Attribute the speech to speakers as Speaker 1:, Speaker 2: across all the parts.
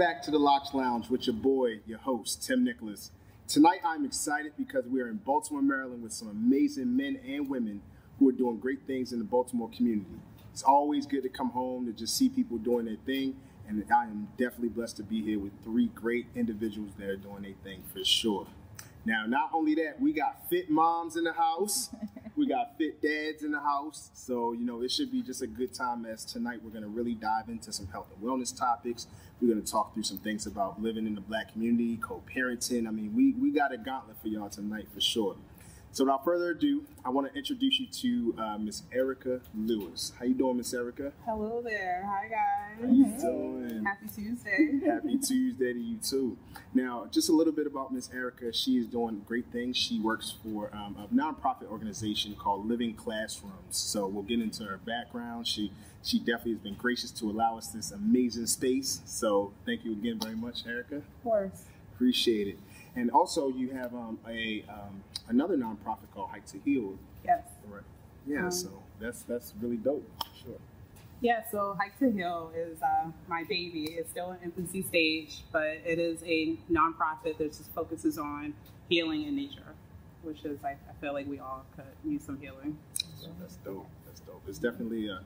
Speaker 1: Back to the Locs Lounge with your boy, your host, Tim Nicholas. Tonight I'm excited because we are in Baltimore, Maryland with some amazing men and women who are doing great things in the Baltimore community. It's always good to come home to just see people doing their thing, and I am definitely blessed to be here with three great individuals that are doing their thing for sure. Now, not only that, we got fit moms in the house, we got fit dads in the house. So, you know, it should be just a good time as tonight we're going to really dive into some health and wellness topics. We're going to talk through some things about living in the black community, co parenting. I mean, we, we got a gauntlet for y'all tonight for sure. So without further ado, I want to introduce you to uh, Miss Erica Lewis. How you doing, Miss Erica?
Speaker 2: Hello there. Hi guys.
Speaker 1: How you doing?
Speaker 2: Happy Tuesday.
Speaker 1: Happy Tuesday to you too. Now, just a little bit about Miss Erica. She is doing great things. She works for um, a nonprofit organization called Living Classrooms. So we'll get into her background. She she definitely has been gracious to allow us this amazing space. So thank you again very much, Erica.
Speaker 2: Of course.
Speaker 1: Appreciate it. And also, you have um, a um, another nonprofit called Hike to Heal.
Speaker 2: Yes.
Speaker 1: Right. Yeah.
Speaker 2: Um,
Speaker 1: so that's that's really dope. Sure.
Speaker 2: Yeah, so Hike to Heal is uh, my baby. It's still in infancy stage, but it is a nonprofit that just focuses on healing in nature, which is, I, I feel like we all could use some healing.
Speaker 1: So that's dope. That's dope. It's definitely a.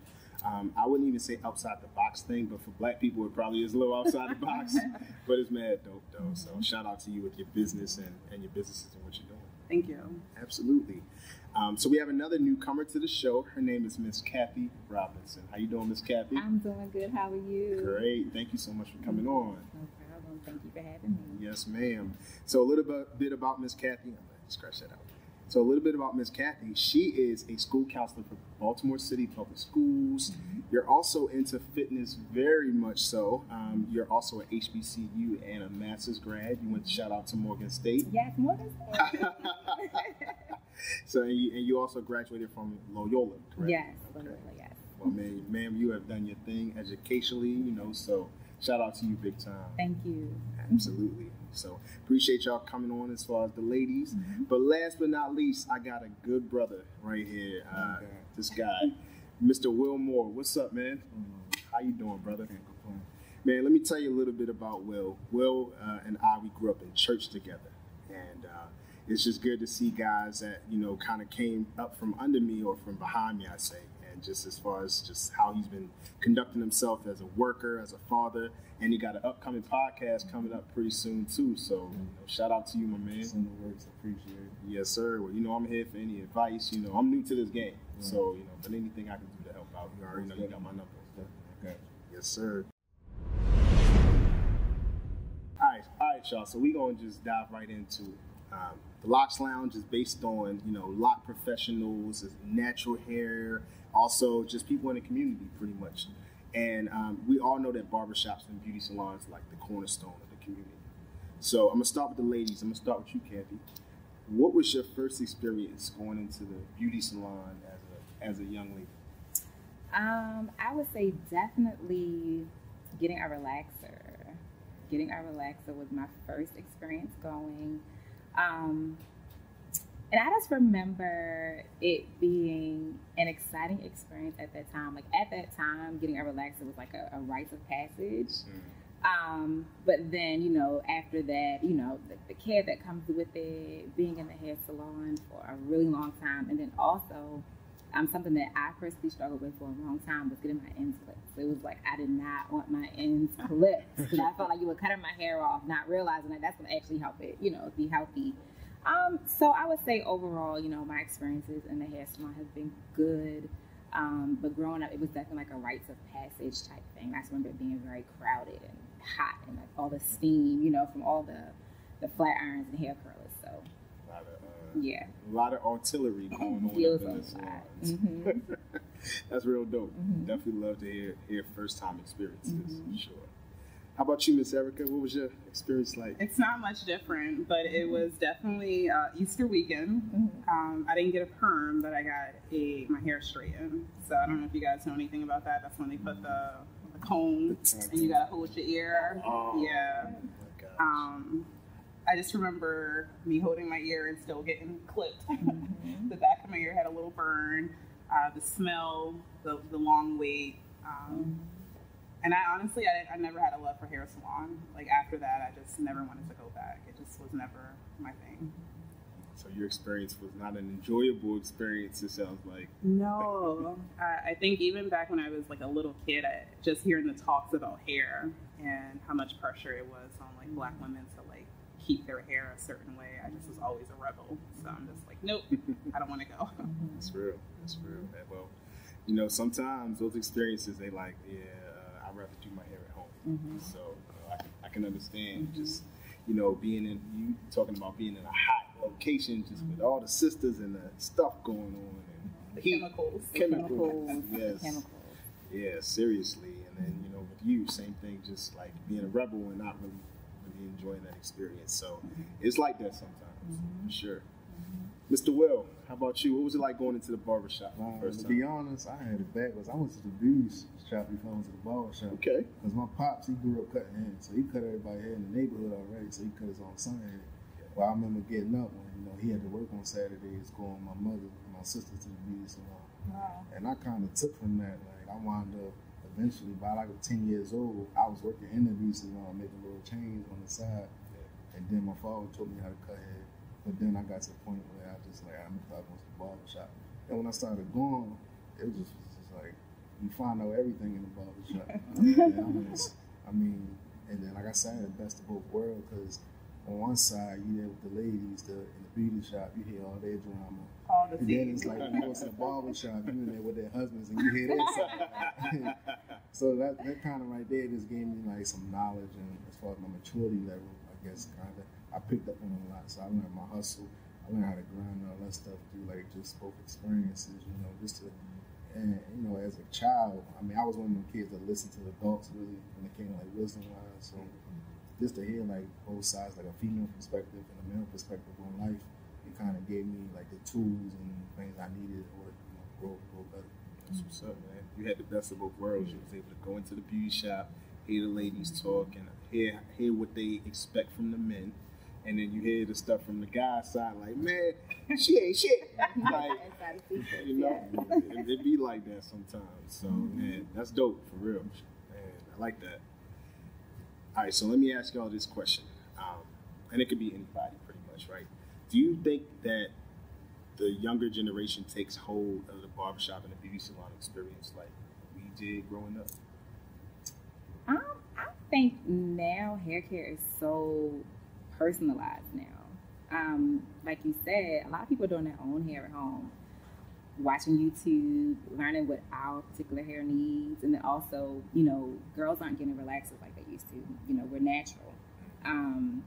Speaker 1: Um, I wouldn't even say outside the box thing, but for black people, it probably is a little outside the box. But it's mad dope, though. So shout out to you with your business and, and your businesses and what you're doing.
Speaker 2: Thank you.
Speaker 1: Absolutely. Um, so we have another newcomer to the show. Her name is Miss Cathy Robinson. How you doing, Miss Cathy?
Speaker 3: I'm doing good. How are you?
Speaker 1: Great. Thank you so much for coming on.
Speaker 3: No problem. Thank you for having me.
Speaker 1: Yes, ma'am. So a little bit, bit about Miss Cathy. I'm gonna scratch that out. So a little bit about Miss Cathy. She is a school counselor for Baltimore City Public Schools. You're also into fitness, very much so. Um, you're also an HBCU and a master's grad. You went to shout out to Morgan State.
Speaker 3: Yes, more than that.
Speaker 1: so and you, and you also graduated from Loyola, correct?
Speaker 3: yes,
Speaker 1: Okay.
Speaker 3: Loyola, yes.
Speaker 1: Well, man, ma'am, you have done your thing educationally, you know. So shout out to you, big time.
Speaker 3: Thank you.
Speaker 1: Absolutely. So appreciate y'all coming on as far as the ladies. But last but not least, I got a good brother right here. Uh,
Speaker 4: Okay.
Speaker 1: This guy, Mr. Will Moore. What's up, man? How you doing, brother? Man, let me tell you a little bit about Will. Will uh, and I, we grew up in church together, and uh, it's just good to see guys that you know kind of came up from under me or from behind me, I say. Just as far as just how he's been conducting himself as a worker, as a father, and he got an upcoming podcast coming up pretty soon too. So you know, shout out to you, my man.
Speaker 4: In the works. Appreciate it.
Speaker 1: Yes, sir. Well, you know, I'm here for any advice. You know, I'm new to this game, so you know, but anything I can do to help out, you already know you got my number.
Speaker 4: Definitely. I got you.
Speaker 1: Yes, sir. All right, all right, y'all. So we're gonna just dive right into it. Um, the Locs Lounge is based on you know lock professionals, natural hair, also just people in the community, pretty much. And um, we all know that barbershops and beauty salons are like the cornerstone of the community. So I'm gonna start with the ladies. I'm gonna start with you, Cathy. What was your first experience going into the beauty salon as a as a young lady?
Speaker 3: Um, I would say definitely getting a relaxer. Getting a relaxer was my first experience going. Um, and I just remember it being an exciting experience at that time. Like at that time, getting a relaxer was like a, a rite of passage. Um, but then, you know, after that, you know, the, the care that comes with it, being in the hair salon for a really long time, and then also um, something that I personally struggled with for a long time was getting my ends clipped. So it was like I did not want my ends clipped I felt like you were cutting my hair off, not realizing that that's going to actually help it, you know, be healthy. Um, so I would say overall, you know, my experiences in the hair salon has been good. Um, but growing up, it was definitely like a rites of passage type thing. I just remember it being very crowded and hot and like all the steam, you know, from all the the flat irons and hair curlers. So
Speaker 1: A lot of, uh,
Speaker 3: yeah,
Speaker 1: a lot of artillery going on in
Speaker 3: a
Speaker 1: this
Speaker 3: lot.
Speaker 1: salon.
Speaker 3: Mhm.
Speaker 1: That's real dope.
Speaker 3: Mhm.
Speaker 1: Definitely love to hear hear first time experiences
Speaker 3: Mhm.
Speaker 1: for sure. How about you, Miss Erica? What was your experience like?
Speaker 2: It's not much different, but it was definitely uh, Easter weekend.
Speaker 3: Mhm.
Speaker 2: Um, I didn't get a perm, but I got a my hair straightened. So I don't know if you guys know anything about that. That's when they put the, the comb and you gotta hold your ear.
Speaker 1: Oh.
Speaker 2: Yeah.
Speaker 1: Oh.
Speaker 2: Um, I just remember me holding my ear and still getting clipped.
Speaker 3: Mhm.
Speaker 2: the back of my ear had a little burn. Uh, the smell, the, the long wait. Um, And I honestly, I, I never had a love for hair salon. Like after that, I just never wanted to go back. It just was never my thing.
Speaker 1: So your experience was not an enjoyable experience. It sounds like.
Speaker 2: No, I, I think even back when I was like a little kid, I, just hearing the talks about hair and how much pressure it was on like black women to like keep their hair a certain way, I just was always a rebel. So I'm just like, nope, I don't want to go.
Speaker 1: That's real. That's real. Well, you know, sometimes those experiences, they like, yeah, uh, I'd rather do my hair at home.
Speaker 3: Mhm.
Speaker 1: So uh, I, can, I can understand just, you know, being in, you talking about being in a hot location just with all the sisters and the stuff going on and
Speaker 2: The
Speaker 1: heat,
Speaker 2: chemicals.
Speaker 1: chemicals. Yes.
Speaker 3: Chemicals.
Speaker 1: Yeah, seriously. And then, you know, with you, same thing, just like being a rebel and not really, really enjoying that experience. So it's like that sometimes, for sure. Mr. Will, how about you? What was it like going into the barbershop
Speaker 4: Um,
Speaker 1: first
Speaker 4: to be honest, I had it backwards. I went to the beauty shop before I went to the barber shop.
Speaker 1: Okay.
Speaker 4: Because my pops, he grew up cutting hair, so he cut everybody hair in the neighborhood already, so he cut his own son hair. Well, I remember getting up when, you know, he had to work on Saturdays, going my mother and my sister to the beauty salon.
Speaker 3: Wow.
Speaker 4: And I kind of took from that, like, I wound up eventually, by like 10 years old, I was working in the beauty salon, making little change on the side. And then my father taught me how to cut hair. But then I got to the point where I just like I'm thought going to the barber shop. And when I started going, it was just, just like you find out everything in the barber shop. honest. I mean, and then like I said, the best of both worlds because on one side you there with the ladies, the in the beauty shop, you hear all their drama.
Speaker 2: All the
Speaker 4: And then it's like you go to the barber shop, you in there with their husbands, and you hear their side. so that that kind of right there just gave me like some knowledge and as far as my maturity level, I guess kind of I picked up on a lot. So I learned my hustle, I learned how to grind and all that stuff through like just both experiences, you know, just to and you know as a child, I mean I was one of them kids that listened to the adults really when it came to like wisdom wise. So just to hear like both sides, like a female perspective and a male perspective on life, it kind of gave me like the tools and things I needed to you know, grow, grow better.
Speaker 1: That's what's up, man. You had the best of both worlds. You was able to go into the beauty shop, hear the ladies talk, and hear hear what they expect from the men. And then you hear the stuff from the guy side, like, man, she ain't shit. like,
Speaker 3: Inside the secret,
Speaker 1: you know,
Speaker 3: yeah.
Speaker 1: it, it be like that sometimes. So, man, that's dope for real. Man, I like that. All right, so let me ask y'all this question, um, and it could be anybody, pretty much, right? Do you think that the younger generation takes hold of the barbershop and the beauty salon experience like we did growing up?
Speaker 3: Um, I think now hair care is so personalized now. Um, like you said, a lot of people are doing their own hair at home, watching YouTube, learning what our particular hair needs, and then also, you know, girls aren't getting relaxers like they used to. You know, we're natural. Um,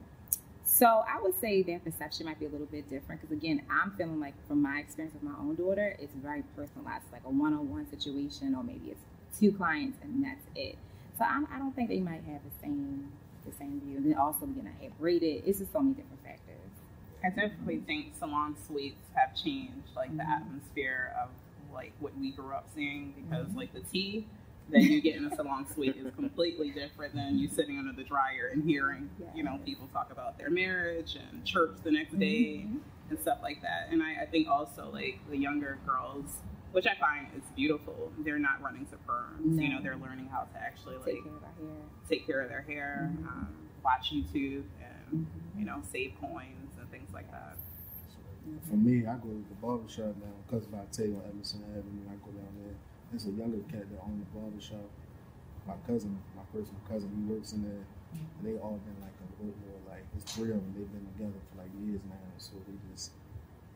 Speaker 3: so I would say their perception might be a little bit different because again, I'm feeling like from my experience with my own daughter, it's very personalized, like a one-on-one situation, or maybe it's two clients and that's it. So I'm, I don't think they might have the same the same view. And then also getting a hair it. it's just so many different factors.
Speaker 2: I definitely think salon suites have changed like the
Speaker 3: Mhm.
Speaker 2: atmosphere of like what we grew up seeing because like the tea that you get in a salon suite is completely different than you sitting under the dryer and hearing you know people talk about their marriage and church the next day
Speaker 3: Mhm.
Speaker 2: and stuff like that. And I, I think also like the younger girls, which I find is beautiful, they're not running to perms. You know, they're learning how to actually like
Speaker 3: Take care of our hair.
Speaker 2: take care of their hair,
Speaker 3: Mhm.
Speaker 2: um, watch YouTube, and
Speaker 3: Mhm.
Speaker 2: you know, save coins and things like that.
Speaker 4: For me, I go to the barber shop now, Cousin Vite on Emerson Avenue. I go down there. There's a younger cat that owns the barber shop. My cousin, my personal cousin, he works in there. And they all been like a little more like it's three of them. They've been together for like years now. So they just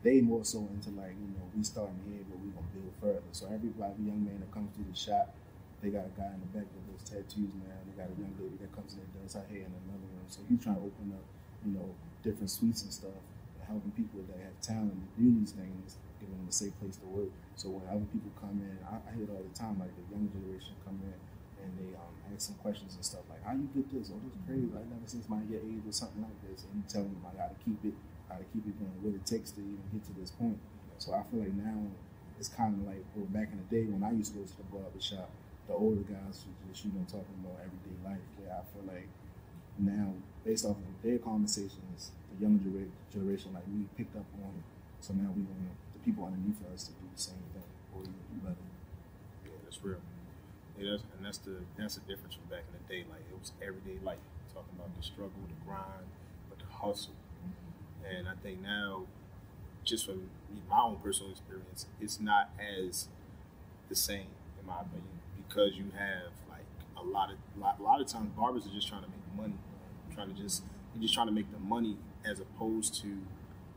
Speaker 4: they more so into like you know we starting here, but we gonna build further. So everybody, young man that comes through the shop, they got a guy in the back that does tattoos now. They got a young lady that comes in that does her hair in another room. So he's trying to open up, you know, different suites and stuff, and helping people that have talent and do these things, giving them a safe place to work. So when other people come in, I, I hear it all the time, like the young generation come in and they um, ask some questions and stuff like, "How you get this? Oh, this is crazy! I never seen somebody get age or something like this." And you tell them like gotta keep it, how to keep it going, what it takes to even get to this point. So I feel like now it's kind of like well, back in the day when I used to go to the barber shop, the older guys were just you know talking about everyday life. Where I feel like now, based off of their conversations, the younger generation like we picked up on it. So now we want the people underneath us to do the same thing or even do better.
Speaker 1: Yeah, that's real. It is, and that's the that's the difference from back in the day. Like it was everyday life, talking about the struggle, the grind, but the hustle. And I think now, just from my own personal experience, it's not as the same in my opinion because you have like a lot of lot, a lot of times barbers are just trying to make money, trying to just you're just trying to make the money as opposed to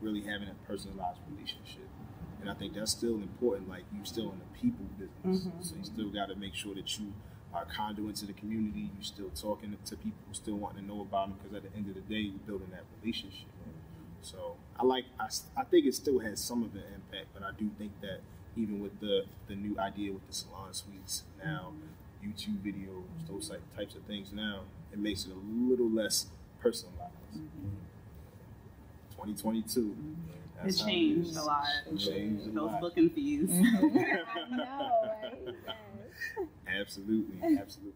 Speaker 1: really having a personalized relationship. And I think that's still important. Like you're still in the people business,
Speaker 2: Mhm.
Speaker 1: so you still got to make sure that you are conduit to the community. You're still talking to people, still wanting to know about them because at the end of the day, you're building that relationship. So I like. I, s- I think it still has some of an impact, but I do think that even with the the new idea with the salon suites now, YouTube videos, those like, types of things now, it makes it a little less personalized. 2022. Mm-hmm.
Speaker 2: It
Speaker 1: That's how
Speaker 2: changed
Speaker 1: is.
Speaker 2: a lot.
Speaker 1: It changed a
Speaker 2: Those
Speaker 1: lot.
Speaker 2: booking fees.
Speaker 3: I know, right? Yes.
Speaker 1: Absolutely, absolutely.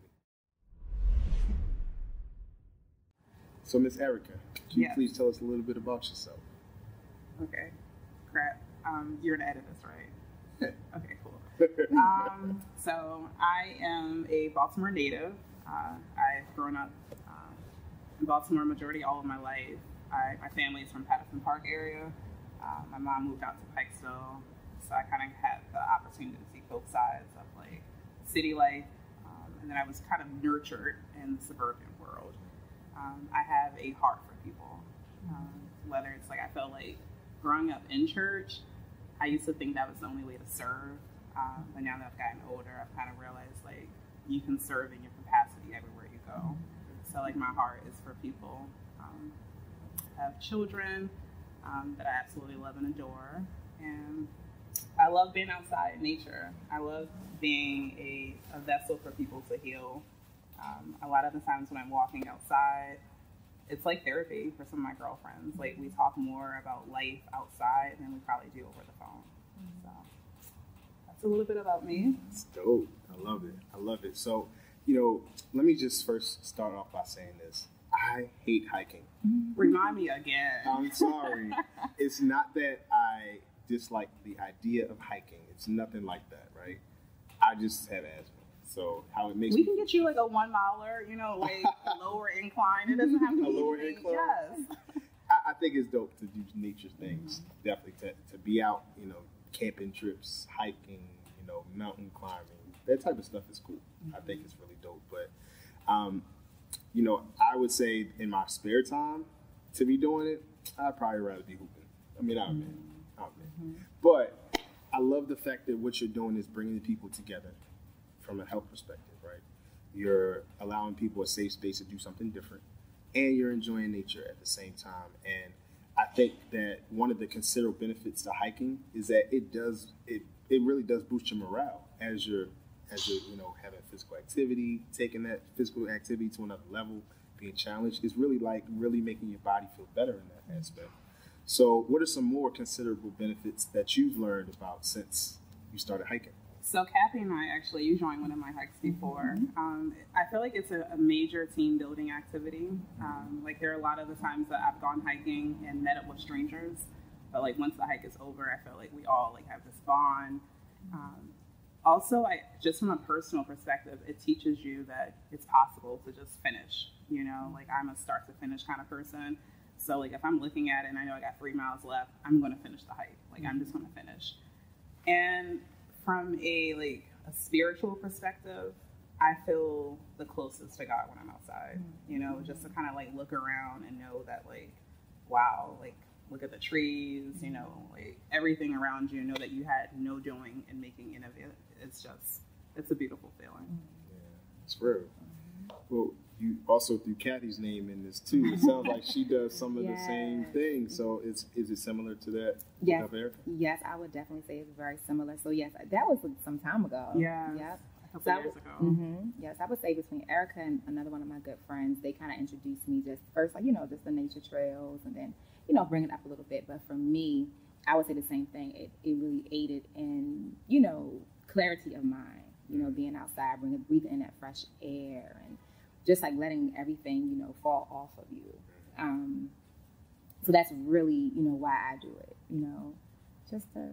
Speaker 1: So, Miss Erica, can you
Speaker 2: Yes.
Speaker 1: please tell us a little bit about yourself?
Speaker 2: Okay. Crap. Um, you're gonna edit this, right? Okay, cool. Um, so I am a Baltimore native. Uh, I've grown up uh, in Baltimore majority all of my life. I, my family is from Patterson Park area. Uh, my mom moved out to Pikesville, so I kind of had the opportunity to see both sides of like city life, um, and then I was kind of nurtured in the suburban world. Um, I have a heart for people, um, whether it's like I felt like growing up in church, I used to think that was the only way to serve. Um, but now that I've gotten older, I've kind of realized like you can serve in your capacity everywhere you go. So like my heart is for people. Um, I have children um, that I absolutely love and adore, and I love being outside in nature. I love being a, a vessel for people to heal. Um, a lot of the times when I'm walking outside, it's like therapy for some of my girlfriends. Like we talk more about life outside than we probably do over the phone. So that's a little bit about me.
Speaker 1: It's dope. I love it. I love it. So, you know, let me just first start off by saying this. I hate hiking.
Speaker 2: Remind me again.
Speaker 1: I'm sorry. it's not that I dislike the idea of hiking. It's nothing like that, right? I just have asthma. So how it makes
Speaker 2: we can get you like a one miler, you know, like a lower incline. It doesn't have to
Speaker 1: A
Speaker 2: be
Speaker 1: lower
Speaker 2: anything-
Speaker 1: incline?
Speaker 2: Yes.
Speaker 1: I, I think it's dope to do nature things. Mm-hmm. Definitely to, to be out, you know, camping trips, hiking, you know, mountain climbing. That type of stuff is cool. I mm-hmm. think it's really dope. But, um, you know, I would say in my spare time to be doing it, I'd probably rather be hooping. I mean, I'm in. Mm-hmm. I'm in. But I love the fact that what you're doing is bringing the people together from a health perspective, right? You're allowing people a safe space to do something different, and you're enjoying nature at the same time. And I think that one of the considerable benefits to hiking is that it does it it really does boost your morale as you're as you're you know having physical activity, taking that physical activity to another level, being challenged. It's really like really making your body feel better in that aspect. So, what are some more considerable benefits that you've learned about since you started hiking?
Speaker 2: So Cathy and I actually, you joined one of my hikes before. Um, I feel like it's a, a major team building activity. Um, like there are a lot of the times that I've gone hiking and met up with strangers, but like once the hike is over, I feel like we all like have this bond. Um, also, I just from a personal perspective, it teaches you that it's possible to just finish. You know, like I'm a start to finish kind of person. So like if I'm looking at it and I know I got three miles left, I'm going to finish the hike. Like I'm just going to finish. And from a like a spiritual perspective, I feel the closest to God when I'm outside. You know, mm-hmm. just to kind of like look around and know that like, wow, like look at the trees. You know, mm-hmm. like everything around you. Know that you had no doing in making any of it. It's just, it's a beautiful feeling. Mm-hmm.
Speaker 1: Yeah, it's real. Well, you also threw Cathy's name in this too. It sounds like she does some of the same
Speaker 3: Yes.
Speaker 1: things. So, it's is it similar to that?
Speaker 3: Yes.
Speaker 1: Of Erica?
Speaker 3: Yes, I would definitely say it's very similar. So yes, that was some time ago.
Speaker 2: Yeah.
Speaker 3: Yep.
Speaker 2: A couple
Speaker 3: So
Speaker 2: years
Speaker 3: would-
Speaker 2: ago.
Speaker 3: hmm Yes, I would say between Erica and another one of my good friends, they kind of introduced me just first, like you know, just the nature trails, and then you know, bring it up a little bit. But for me, I would say the same thing. It it really aided in you know clarity of mind. You know, being outside, bringing breathing in that fresh air, and just like letting everything you know fall off of you. Um, so that's really you know why I do it. You know, just to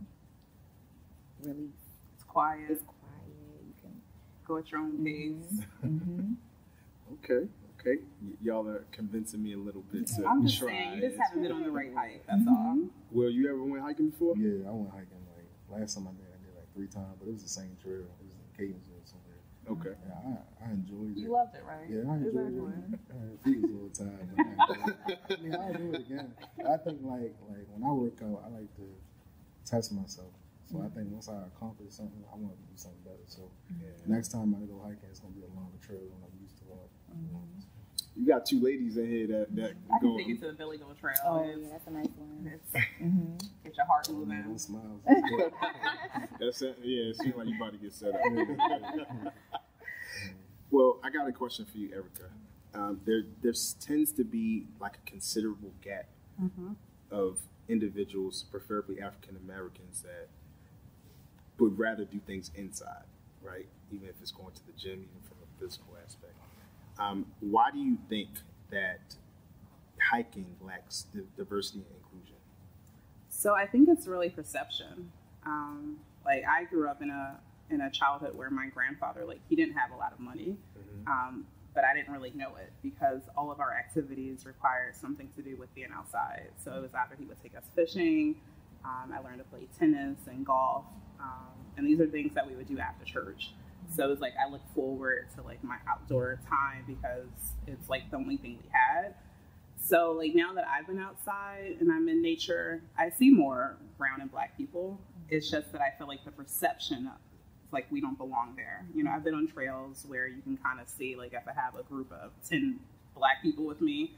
Speaker 3: really
Speaker 2: It's quiet.
Speaker 3: it's quiet. You can
Speaker 2: Go at your own pace.
Speaker 3: Mm-hmm.
Speaker 1: Okay, okay. Y- y'all are convincing me a little bit to
Speaker 2: I'm just
Speaker 1: try.
Speaker 2: saying, you just haven't been on the right hike. That's all.
Speaker 1: Will you ever went hiking before?
Speaker 4: Yeah, I went hiking like last time I did. I did like three times, but it was the same trail. It was in Catonsville somewhere.
Speaker 1: Okay.
Speaker 4: Yeah, I, I enjoyed it.
Speaker 2: You loved it, right?
Speaker 4: Yeah, I enjoyed
Speaker 2: Exactly.
Speaker 4: it. Feet was a little tired, but I, enjoyed. I mean, I'll do it again. I think like like when I work out, I like to test myself. So I think once I accomplish something, I want to do something better. So
Speaker 1: Yeah.
Speaker 4: next time I go hiking, it's gonna be a longer trail than I'm used to walk.
Speaker 1: You got two ladies in here that that
Speaker 2: I can
Speaker 1: go.
Speaker 2: take you to the Billy Goat Trail.
Speaker 3: Oh,
Speaker 2: It's-
Speaker 3: yeah, that's a nice one.
Speaker 2: it's
Speaker 3: Mm-hmm.
Speaker 2: get your heart
Speaker 4: Oh,
Speaker 2: moving.
Speaker 4: those smiles.
Speaker 1: That's it. Yeah, it seems like you about to get set up. well, I got a question for you, Erica. Um, there, there tends to be like a considerable gap
Speaker 2: Mhm.
Speaker 1: of individuals, preferably African Americans, that would rather do things inside, right? Even if it's going to the gym, even from a physical aspect. Um, why do you think that hiking lacks di- diversity and inclusion?
Speaker 2: So I think it's really perception. Um, like I grew up in a in a childhood where my grandfather, like he didn't have a lot of money, um, but I didn't really know it because all of our activities required something to do with being outside. So it was either he would take us fishing. Um, I learned to play tennis and golf, um, and these are things that we would do after church. So it was like I look forward to like my outdoor time because it's like the only thing we had. So like now that I've been outside and I'm in nature, I see more brown and black people. It's just that I feel like the perception of like we don't belong there. You know, I've been on trails where you can kind of see like if I have a group of ten black people with me,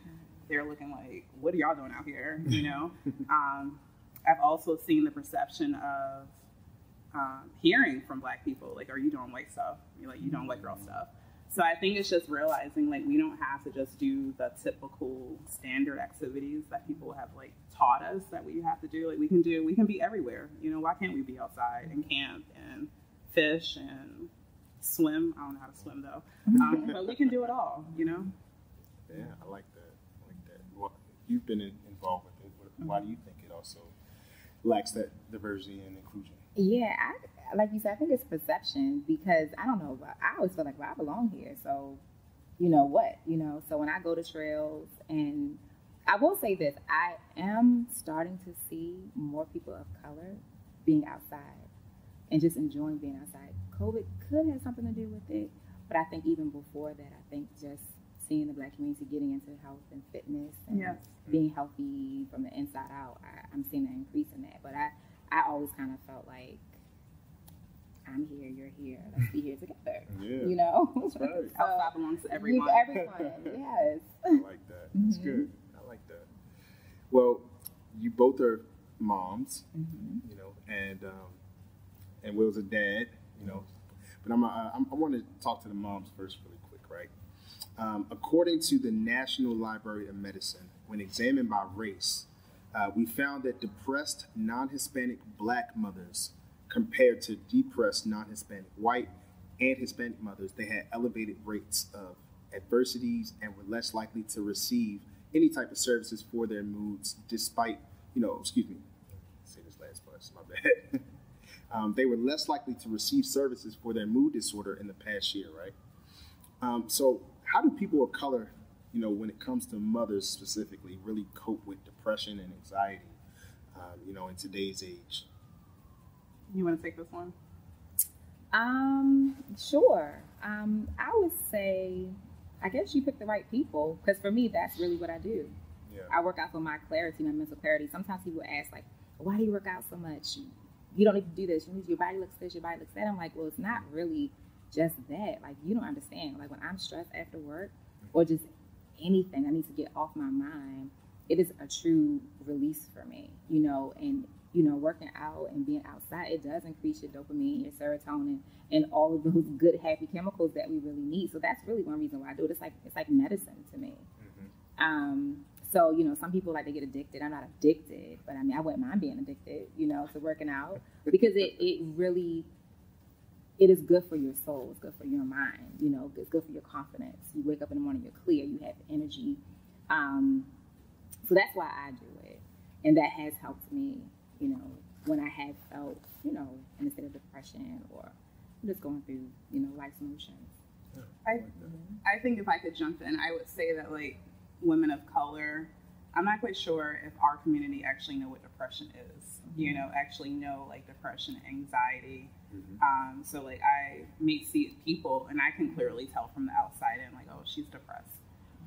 Speaker 2: they're looking like, what are y'all doing out here? You know. um, I've also seen the perception of um, hearing from black people, like, are you doing white stuff? You're like, you doing white girl stuff. So I think it's just realizing like we don't have to just do the typical standard activities that people have like taught us that we have to do. Like we can do, we can be everywhere. You know, why can't we be outside and camp and fish and swim? I don't know how to swim though, um, but we can do it all. You know.
Speaker 1: Yeah, I like that. I like that. Well, you've been in, involved with it. Why do you think it also lacks that diversity and inclusion?
Speaker 3: Yeah, I, like you said, I think it's perception because I don't know, but I always feel like, well, I belong here. So, you know what? You know, so when I go to trails, and I will say this, I am starting to see more people of color being outside and just enjoying being outside. COVID could have something to do with it, but I think even before that, I think just seeing the black community getting into health and fitness and
Speaker 2: Yes.
Speaker 3: being healthy from the inside out, I, I'm seeing an increase in that. But I, I always kind of felt like I'm here, you're here, let's be here together.
Speaker 1: Yeah,
Speaker 3: You know,
Speaker 1: that's right.
Speaker 2: Outside belongs to
Speaker 3: You-
Speaker 2: everyone.
Speaker 3: everyone, yes.
Speaker 1: I like that. That's
Speaker 3: Mhm.
Speaker 1: good. I like that. Well, you both are moms,
Speaker 3: Mhm.
Speaker 1: you know, and um, and Will's a dad, you know. But I'm, uh, I'm I want to talk to the moms first, really quick, right? Um, according to the National Library of Medicine, when examined by race, uh, we found that depressed non-Hispanic Black mothers compared to depressed non-Hispanic white and Hispanic mothers, they had elevated rates of adversities and were less likely to receive any type of services for their moods, despite, you know, excuse me, say this last part, my bad. um, they were less likely to receive services for their mood disorder in the past year, right? Um, so, how do people of color, you know, when it comes to mothers specifically, really cope with depression and anxiety, um, you know, in today's age?
Speaker 2: You want to take this one?
Speaker 3: Um, sure. Um, I would say, I guess you picked the right people because for me, that's really what I do.
Speaker 1: Yeah.
Speaker 3: I work out for my clarity, my mental clarity. Sometimes people ask, like, why do you work out so much? You don't need to do this. You need your body looks this, your body looks that. I'm like, well, it's not really just that. Like, you don't understand. Like, when I'm stressed after work or just anything I need to get off my mind, it is a true release for me, you know, and you know, working out and being outside, it does increase your dopamine, your serotonin, and all of those good happy chemicals that we really need. So that's really one reason why I do it. It's like it's like medicine to me.
Speaker 1: Mhm.
Speaker 3: Um, so you know, some people like they get addicted. I'm not addicted, but I mean, I wouldn't mind being addicted, you know, to working out because it it really it is good for your soul. It's good for your mind. You know, it's good for your confidence. You wake up in the morning, you're clear, you have energy. Um, so that's why I do it, and that has helped me. You know, when I have felt, you know, in a state of depression or just going through, you know, life's emotions.
Speaker 2: I, I think if I could jump in, I would say that like women of color, I'm not quite sure if our community actually know what depression is. You know, actually know like depression, anxiety.
Speaker 1: Mhm.
Speaker 2: Um, so like I may see people, and I can clearly tell from the outside, and like, oh, she's depressed.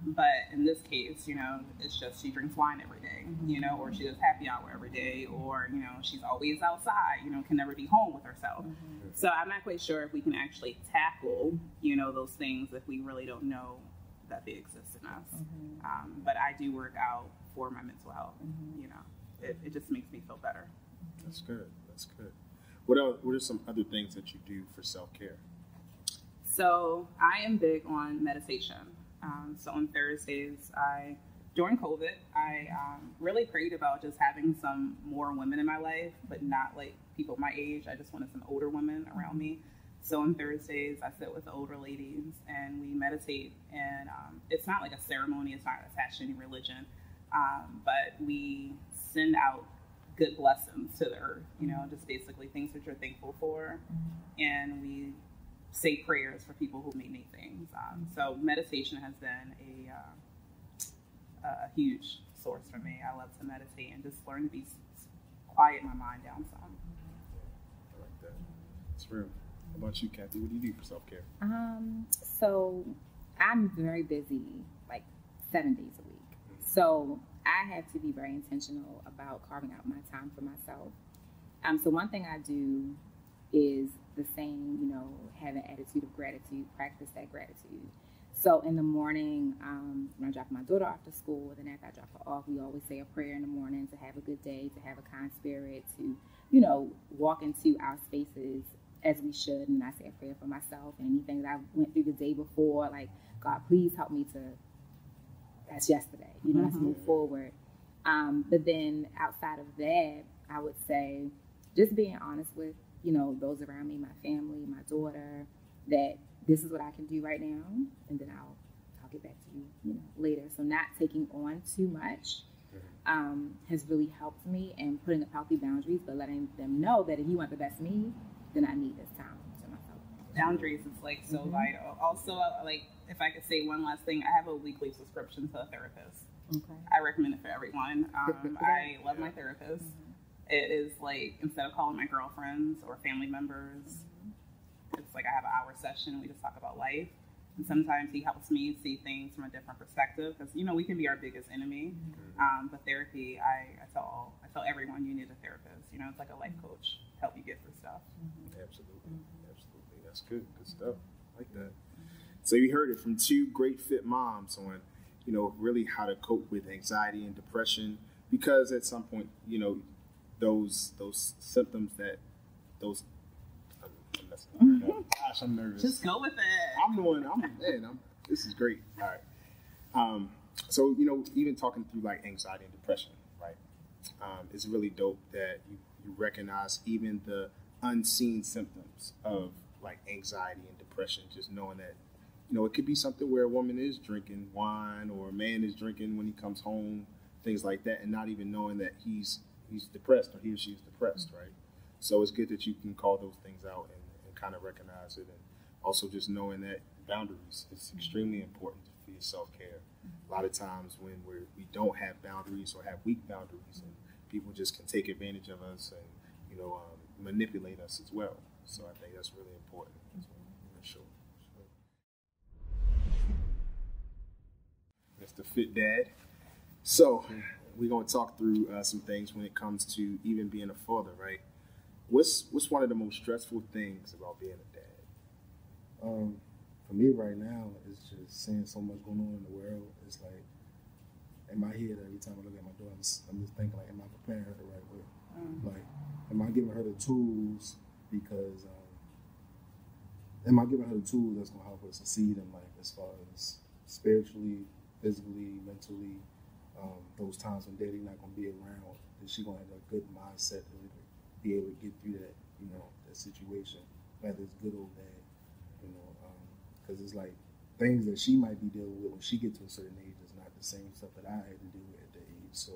Speaker 2: But in this case, you know, it's just she drinks wine every day, you know, or she does happy hour every day, or you know, she's always outside, you know, can never be home with herself. So I'm not quite sure if we can actually tackle, you know, those things if we really don't know that they exist in us. Um, but I do work out for my mental health. You know, it, it just makes me feel better.
Speaker 1: That's good. That's good. What What are some other things that you do for self care?
Speaker 2: So I am big on meditation. Um, so on Thursdays, I during COVID, I um, really prayed about just having some more women in my life, but not like people my age. I just wanted some older women around me. So on Thursdays, I sit with the older ladies and we meditate. And um, it's not like a ceremony; it's not attached to any religion, um, but we send out good blessings to the earth. You know, just basically things that you're thankful for, and we say prayers for people who may need things. Um, so meditation has been a, uh, a huge source for me. I love to meditate and just learn to be s- quiet my mind down some.
Speaker 1: I like that. It's real. How about you, Cathy? What do you do for self care?
Speaker 3: Um, so I'm very busy, like seven days a week. So I have to be very intentional about carving out my time for myself. Um, so one thing I do is the same, you know, have an attitude of gratitude, practice that gratitude. So in the morning, um, when I drop my daughter off to school, then after I drop her off, we always say a prayer in the morning to have a good day, to have a kind spirit, to, you know, walk into our spaces as we should. And I say a prayer for myself and anything that I went through the day before, like, God, please help me to, that's yesterday, you know, let's
Speaker 2: Mhm.
Speaker 3: move forward. Um, but then outside of that, I would say just being honest with, you know, those around me, my family, my daughter, that this is what I can do right now, and then I'll I'll get back to you, you know, later. So not taking on too much um, has really helped me and putting up healthy boundaries, but letting them know that if you want the best me, then I need this time to myself.
Speaker 2: Boundaries is like so
Speaker 3: Mhm.
Speaker 2: vital. Also, uh, like if I could say one last thing, I have a weekly subscription to a therapist.
Speaker 3: Okay.
Speaker 2: I recommend it for everyone. Um, I love my therapist. Mm-hmm. It is like instead of calling my girlfriends or family members, mm-hmm. it's like I have an hour session. We just talk about life, and sometimes he helps me see things from a different perspective because you know we can be our biggest enemy. Mm-hmm. Um, but therapy, I, I tell all, I tell everyone you need a therapist. You know, it's like a life coach help you get through stuff.
Speaker 1: Absolutely. Absolutely. That's good. Good stuff. I like that. So you heard it from two great fit moms on, you know, really how to cope with anxiety and depression because at some point, you know, those those symptoms that those I'm, I'm messing up right now. Gosh, I'm nervous.
Speaker 2: Just go with it.
Speaker 1: I'm the one. I'm man. I'm. This is great. All right. Um, so you know, even talking through like anxiety and depression, right? Um, it's really dope that you, you recognize even the unseen symptoms of like anxiety and depression. Just knowing that, you know, it could be something where a woman is drinking wine or a man is drinking when he comes home, things like that, and not even knowing that he's he's depressed or he or she is depressed, mm-hmm. right? So it's good that you can call those things out and, and kind of recognize it, and also just knowing that boundaries is mm-hmm. extremely important for your self care. Mm-hmm. A lot of times when we're, we don't have boundaries or have weak boundaries, and people just can take advantage of us and you know um, manipulate us as well. So I think that's really important. Mr. Fit Dad. So we're gonna talk through uh, some things when it comes to even being a father, right? What's what's one of the most stressful things about being a dad?
Speaker 4: Um, for me right now, it's just seeing so much going on in the world. It's like in my head every time I look at my daughter, I'm just, I'm just thinking like, am I preparing her the right way?
Speaker 2: Mm.
Speaker 4: Like, am I giving her the tools because um, am I giving her the tools that's gonna help her succeed in life as far as spiritually, physically, mentally. Um, those times when daddy not gonna be around, is she gonna have a good mindset to be able to get through that, you know, that situation, whether it's good or bad, you know, because it's like things that she might be dealing with when she gets to a certain age is not the same stuff that I had to deal with at that age. So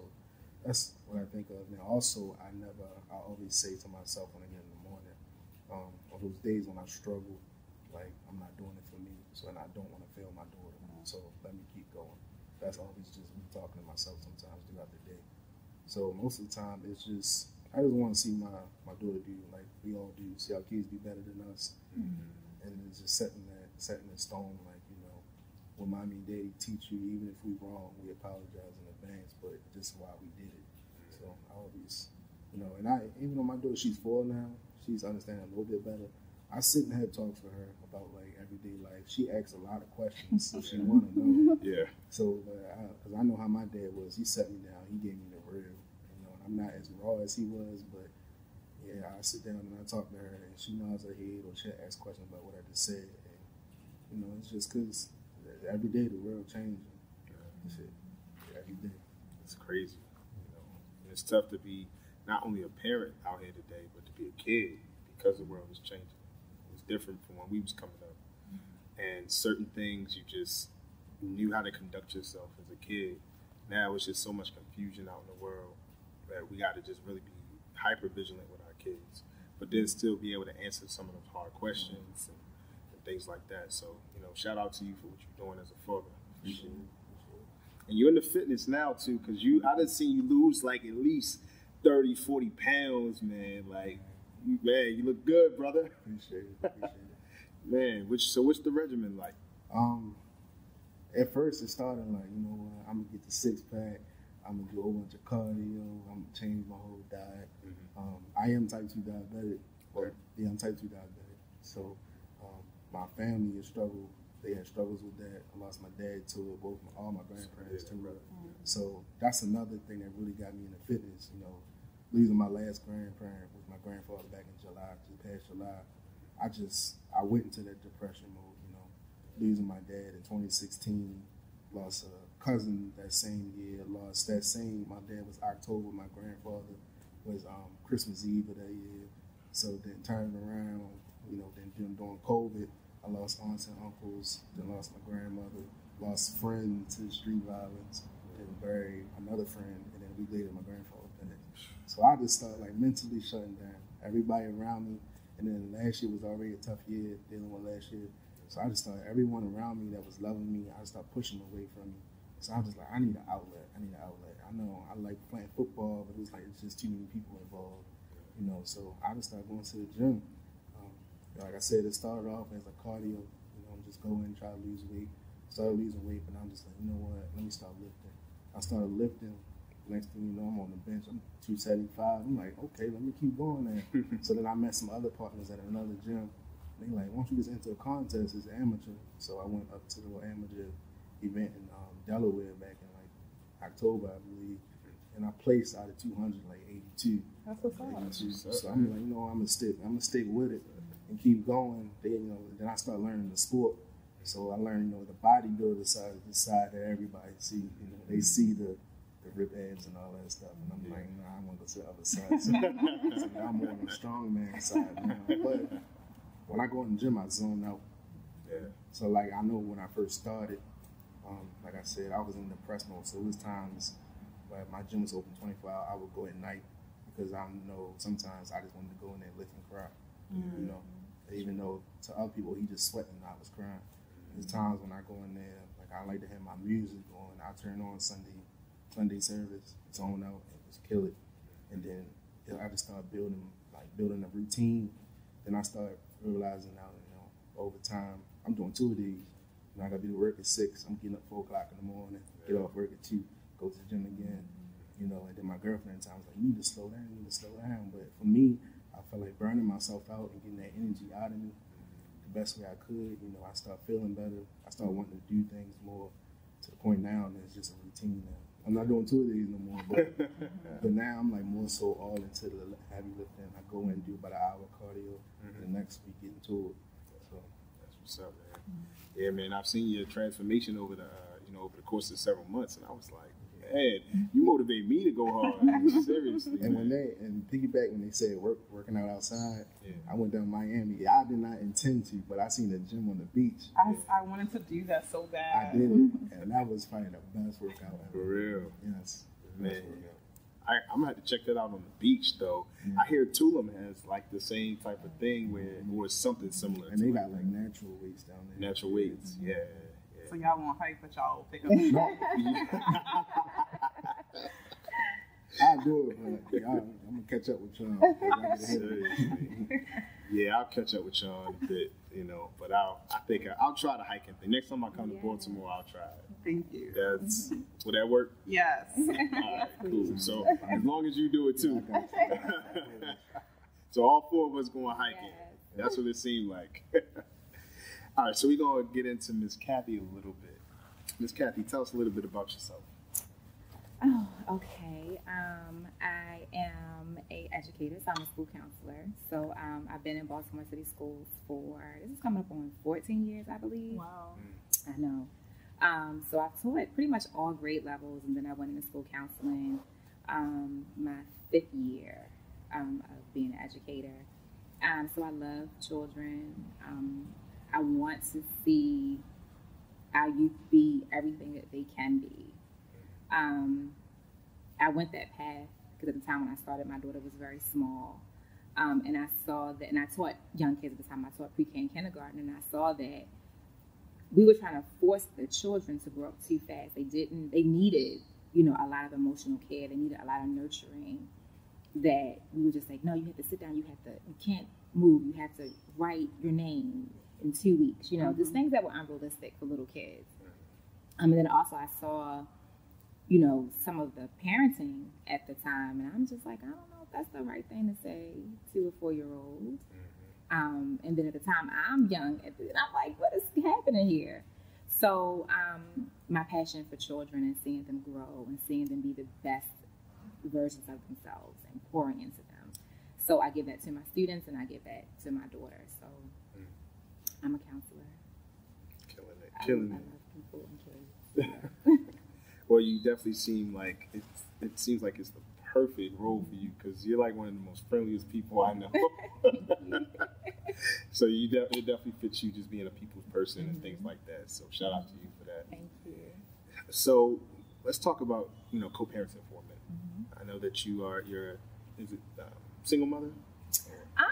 Speaker 4: that's what I think of. Now, also, I never, I always say to myself when I get in the morning, Um, on those days when I struggle, like I'm not doing it for me, so and I don't want to fail my daughter. So let me. That's always just me talking to myself sometimes throughout the day. So most of the time, it's just I just want to see my my daughter do like we all do, see our kids be better than us, mm-hmm. and it's just setting that setting in stone. Like you know, when mommy and daddy teach you, even if we wrong, we apologize in advance, but this is why we did it. So I always, you know, and I even though my daughter she's four now, she's understanding a little bit better. I sit and have talks with her about like everyday life. She asks a lot of questions, so she want to know.
Speaker 1: Yeah.
Speaker 4: So, because I, know how my dad was, he set me down. He gave me the real. You know, and I'm not as raw as he was, but yeah, I sit down and I talk to her, and she nods her head or she asks questions about what I just said. And you know, it's just because every day the world changes. That's it. Every day.
Speaker 1: It's crazy. You know, and it's tough to be not only a parent out here today, but to be a kid because the world is changing. Different from when we was coming up, and certain things you just knew how to conduct yourself as a kid. Now it's just so much confusion out in the world that we got to just really be hyper vigilant with our kids, but then still be able to answer some of those hard questions and, and things like that. So, you know, shout out to you for what you're doing as a father. sure. And you're in the fitness now too, because you I done seen you lose like at least 30, 40 pounds, man. Like, man, you look good, brother.
Speaker 4: Appreciate it. Appreciate it.
Speaker 1: Man, which so what's the regimen like?
Speaker 4: Um, at first it started like, you know what, I'm gonna get the six pack. I'm gonna do a whole bunch of cardio. I'm gonna change my whole diet. Um, I am type two diabetic. Or, yeah, I'm type two diabetic. So um, my family has struggled. They had struggles with that. I lost my dad to it. Both my, all my grandparents to it. So that's another thing that really got me into fitness. You know, losing my last grandparent was my grandfather back in July, just past July. I just I went into that depression mode. You know, losing my dad in 2016, lost a cousin that same year, lost that same. My dad was October. My grandfather was um, Christmas Eve of that year. So then turned around, you know, then during, COVID, I lost aunts and uncles. Then lost my grandmother. Lost friends to street violence. Then buried another friend, and then a week later, my grandfather. So I just started like mentally shutting down. Everybody around me and then last year was already a tough year dealing with last year. So I just thought everyone around me that was loving me, I just started pushing away from me. So I was just like, I need an outlet. I need an outlet. I know I like playing football, but it was like it's just too many people involved, you know. So I just started going to the gym. Um, like I said, it started off as a cardio, you know, just go in, try to lose weight. Started losing weight, but I'm just like, you know what? Let me start lifting. I started lifting. Next thing you know, I'm on the bench. I'm 275. I'm like, okay, let me keep going there. so then I met some other partners at another gym. They like, why don't you just enter a contest as amateur? So I went up to the amateur event in um, Delaware back in like October, I believe, and I placed out of 200 like 82.
Speaker 2: That's what's up.
Speaker 4: 82. So I'm like, you know, I'm gonna stick. I'm gonna stick with it and keep going. Then you know, then I start learning the sport. So I learned, you know, the bodybuilder side is the side that everybody see. You know, they see the the rip abs and all that stuff. And I'm like, no, I want to go to the other side. So, so I'm more on the strong man side now. But when I go in the gym, I zone out.
Speaker 1: Yeah.
Speaker 4: So like I know when I first started, um, like I said, I was in depressed mode. So it was times where my gym was open 24 hours. I would go at night because I know sometimes I just wanted to go in there and lift and cry.
Speaker 2: Mm-hmm.
Speaker 4: You know, even though to other people he just sweating, I was crying. There's times when I go in there, like I like to have my music on. I turn on Sunday Sunday service, it's zone out, and just kill it. And then you know, I just start building like building a routine. Then I start realizing now, you know, over time, I'm doing two of these. You know, I gotta be to work at six. I'm getting up four o'clock in the morning, get off work at two, go to the gym again. You know, and then my girlfriend times like, you need to slow down, you need to slow down. But for me, I felt like burning myself out and getting that energy out of me the best way I could. You know, I start feeling better. I start wanting to do things more to the point now that it's just a routine now. I'm not doing two of these no more, but but now I'm like more so all into the heavy lifting. I go and do about an hour cardio, and the next week get into it. So
Speaker 1: That's what's up, man. Yeah, man. I've seen your transformation over the uh, you know over the course of several months, and I was like, man, you motivate me to go hard. Seriously,
Speaker 4: and when they and piggyback when they said work working out outside,
Speaker 1: Yeah.
Speaker 4: I went down to Miami. I did not intend to, but I seen the gym on the beach.
Speaker 2: I, I wanted to do that so bad.
Speaker 4: I did it, and that was probably the best workout
Speaker 1: For real,
Speaker 4: Yes,
Speaker 1: man. I, I'm gonna have to check that out on the beach though.
Speaker 4: Yeah.
Speaker 1: I hear Tulum has like the same type of thing where or something similar.
Speaker 4: And
Speaker 1: to
Speaker 4: they got like natural weights down there.
Speaker 1: natural weights. Yeah.
Speaker 2: So y'all won't hike, but y'all will pick up.
Speaker 4: I'll do it, but y'all, I'm gonna catch up with y'all. Y'all get ahead of me.
Speaker 1: Seriously. yeah, I'll catch up with y'all in a bit, you know. But I'll, I think I, I'll try the hiking thing. Next time I come
Speaker 3: Yeah.
Speaker 1: to Baltimore, I'll try it.
Speaker 2: Thank you.
Speaker 1: That's will that work?
Speaker 2: Yes.
Speaker 1: All right, cool. So as long as you do it too.
Speaker 4: I got you.
Speaker 1: so all four of us going hiking.
Speaker 3: Yes.
Speaker 1: That's what it seemed like. all right, so we're gonna get into Miss Cathy a little bit. Miss Cathy, tell us a little bit about yourself.
Speaker 3: Oh, okay. Um, I am a educator, so I'm a school counselor. So um, I've been in Baltimore City Schools for this is coming up on 14 years, I believe.
Speaker 2: Wow.
Speaker 3: I know. Um, so I've taught pretty much all grade levels, and then I went into school counseling um, my fifth year um, of being an educator. Um, so I love children. Um, I want to see our youth be everything that they can be. Um, I went that path because at the time when I started, my daughter was very small. Um, and I saw that, and I taught young kids at the time, I taught pre K and kindergarten, and I saw that we were trying to force the children to grow up too fast. They didn't, they needed, you know, a lot of emotional care, they needed a lot of nurturing. That we were just like, no, you have to sit down, you have to, you can't move, you have to write your name in two weeks, you know, just
Speaker 2: Mhm.
Speaker 3: things that were unrealistic for little kids. Um, and then also I saw, you know, some of the parenting at the time, and I'm just like, I don't know if that's the right thing to say to a four year old. Um, and then at the time, I'm young, and I'm like, what is happening here? So, um, my passion for children and seeing them grow and seeing them be the best versions of themselves and pouring into them. So, I give that to my students and I give that to my daughter. So, I'm a counselor.
Speaker 1: Killing it,
Speaker 3: I,
Speaker 1: killing
Speaker 3: I
Speaker 1: it.
Speaker 3: love people and kids.
Speaker 1: Well, you definitely seem like it. It seems like it's the perfect role for you because you're like one of the most friendliest people I know. so you de- it definitely fits you just being a people's person and things like that. So shout out to you for that.
Speaker 3: Thank you.
Speaker 1: So let's talk about you know co-parenting for a minute.
Speaker 3: Mhm.
Speaker 1: I know that you are you're is it um, single mother,
Speaker 3: Um,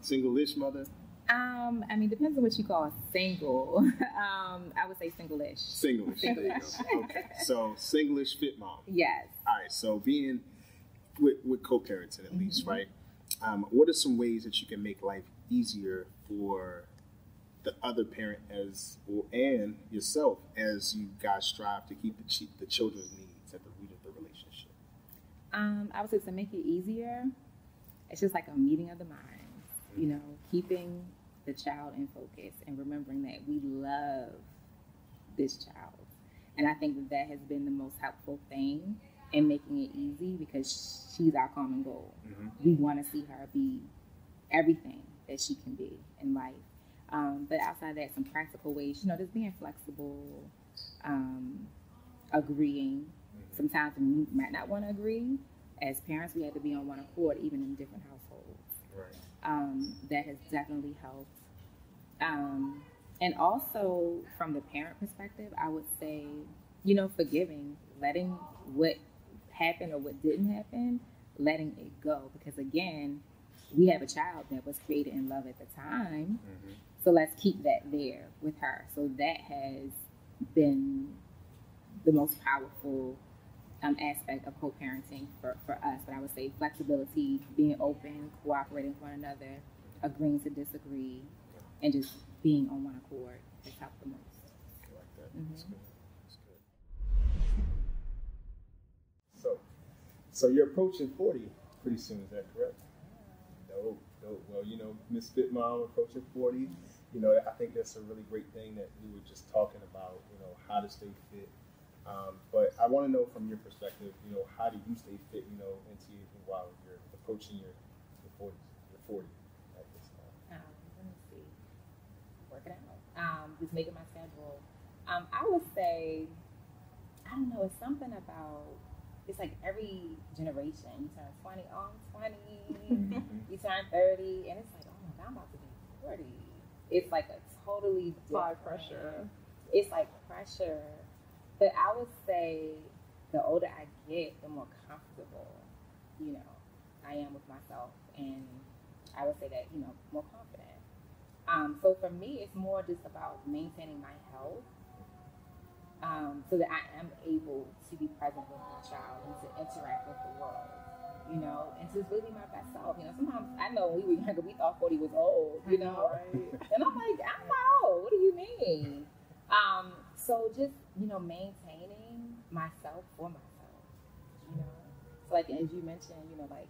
Speaker 1: single-ish mother,
Speaker 3: Um, I mean, depends on what you call single. um, I would say single-ish.
Speaker 1: single-ish. There you go. Okay, so single-ish fit mom.
Speaker 3: Yes.
Speaker 1: All right, so being with, with co-parenting at least,
Speaker 3: Mhm.
Speaker 1: right? Um, what are some ways that you can make life easier for the other parent as or and yourself as you guys strive to keep the chi- the children's needs at the root of the relationship?
Speaker 3: Um, I would say to make it easier, it's just like a meeting of the minds. You know, keeping the child in focus and remembering that we love this child. And I think that that has been the most helpful thing in making it easy because she's our common goal.
Speaker 1: Mm-hmm.
Speaker 3: we want to see her be everything that she can be in life. Um, but outside of that, some practical ways, you know, just being flexible, um, agreeing. Sometimes we might not want to agree. As parents, we have to be on one accord, even in different households.
Speaker 1: Right.
Speaker 3: Um, that has definitely helped. Um, and also, from the parent perspective, I would say, you know, forgiving, letting what happened or what didn't happen, letting it go. Because again, we have a child that was created in love at the time.
Speaker 1: Mm-hmm.
Speaker 3: So let's keep that there with her. So that has been the most powerful um, aspect of co-parenting for, for us. But I would say flexibility, being open, cooperating with one another, agreeing to disagree, and just being on one accord has helped the most.
Speaker 1: I like that.
Speaker 3: Mhm.
Speaker 1: That's good. That's good. So, so you're approaching forty pretty soon. Is that correct? No, no. Well, you know, Miss Fit Mom approaching forty. You know, I think that's a really great thing that we were just talking about. You know, how to stay fit. Um, but I want to know from your perspective. You know, how do you stay fit? You know, into your, while you're approaching your your forty, your forty at this time.
Speaker 3: Um, let me see. Working out. Um, just making my schedule. Um, I would say, I don't know, it's something about, it's like every generation. You turn 20, oh, I'm 20. you turn 30, and it's like, oh my God, I'm about to be 40. It's like a totally
Speaker 2: Apply
Speaker 3: different.
Speaker 2: pressure.
Speaker 3: It's like pressure. But I would say the older I get, the more comfortable you know, I am with myself, and I would say that you know more confident. Um, so for me, it's more just about maintaining my health, um, so that I am able to be present with my child and to interact with the world. You know, and to just really be my best self. You know, sometimes I know when we were younger, we thought 40 was old, you know? and I'm like, I'm not old. What do you mean? Um, so just, you know, maintaining myself for myself, you know? So like, as you mentioned, you know, like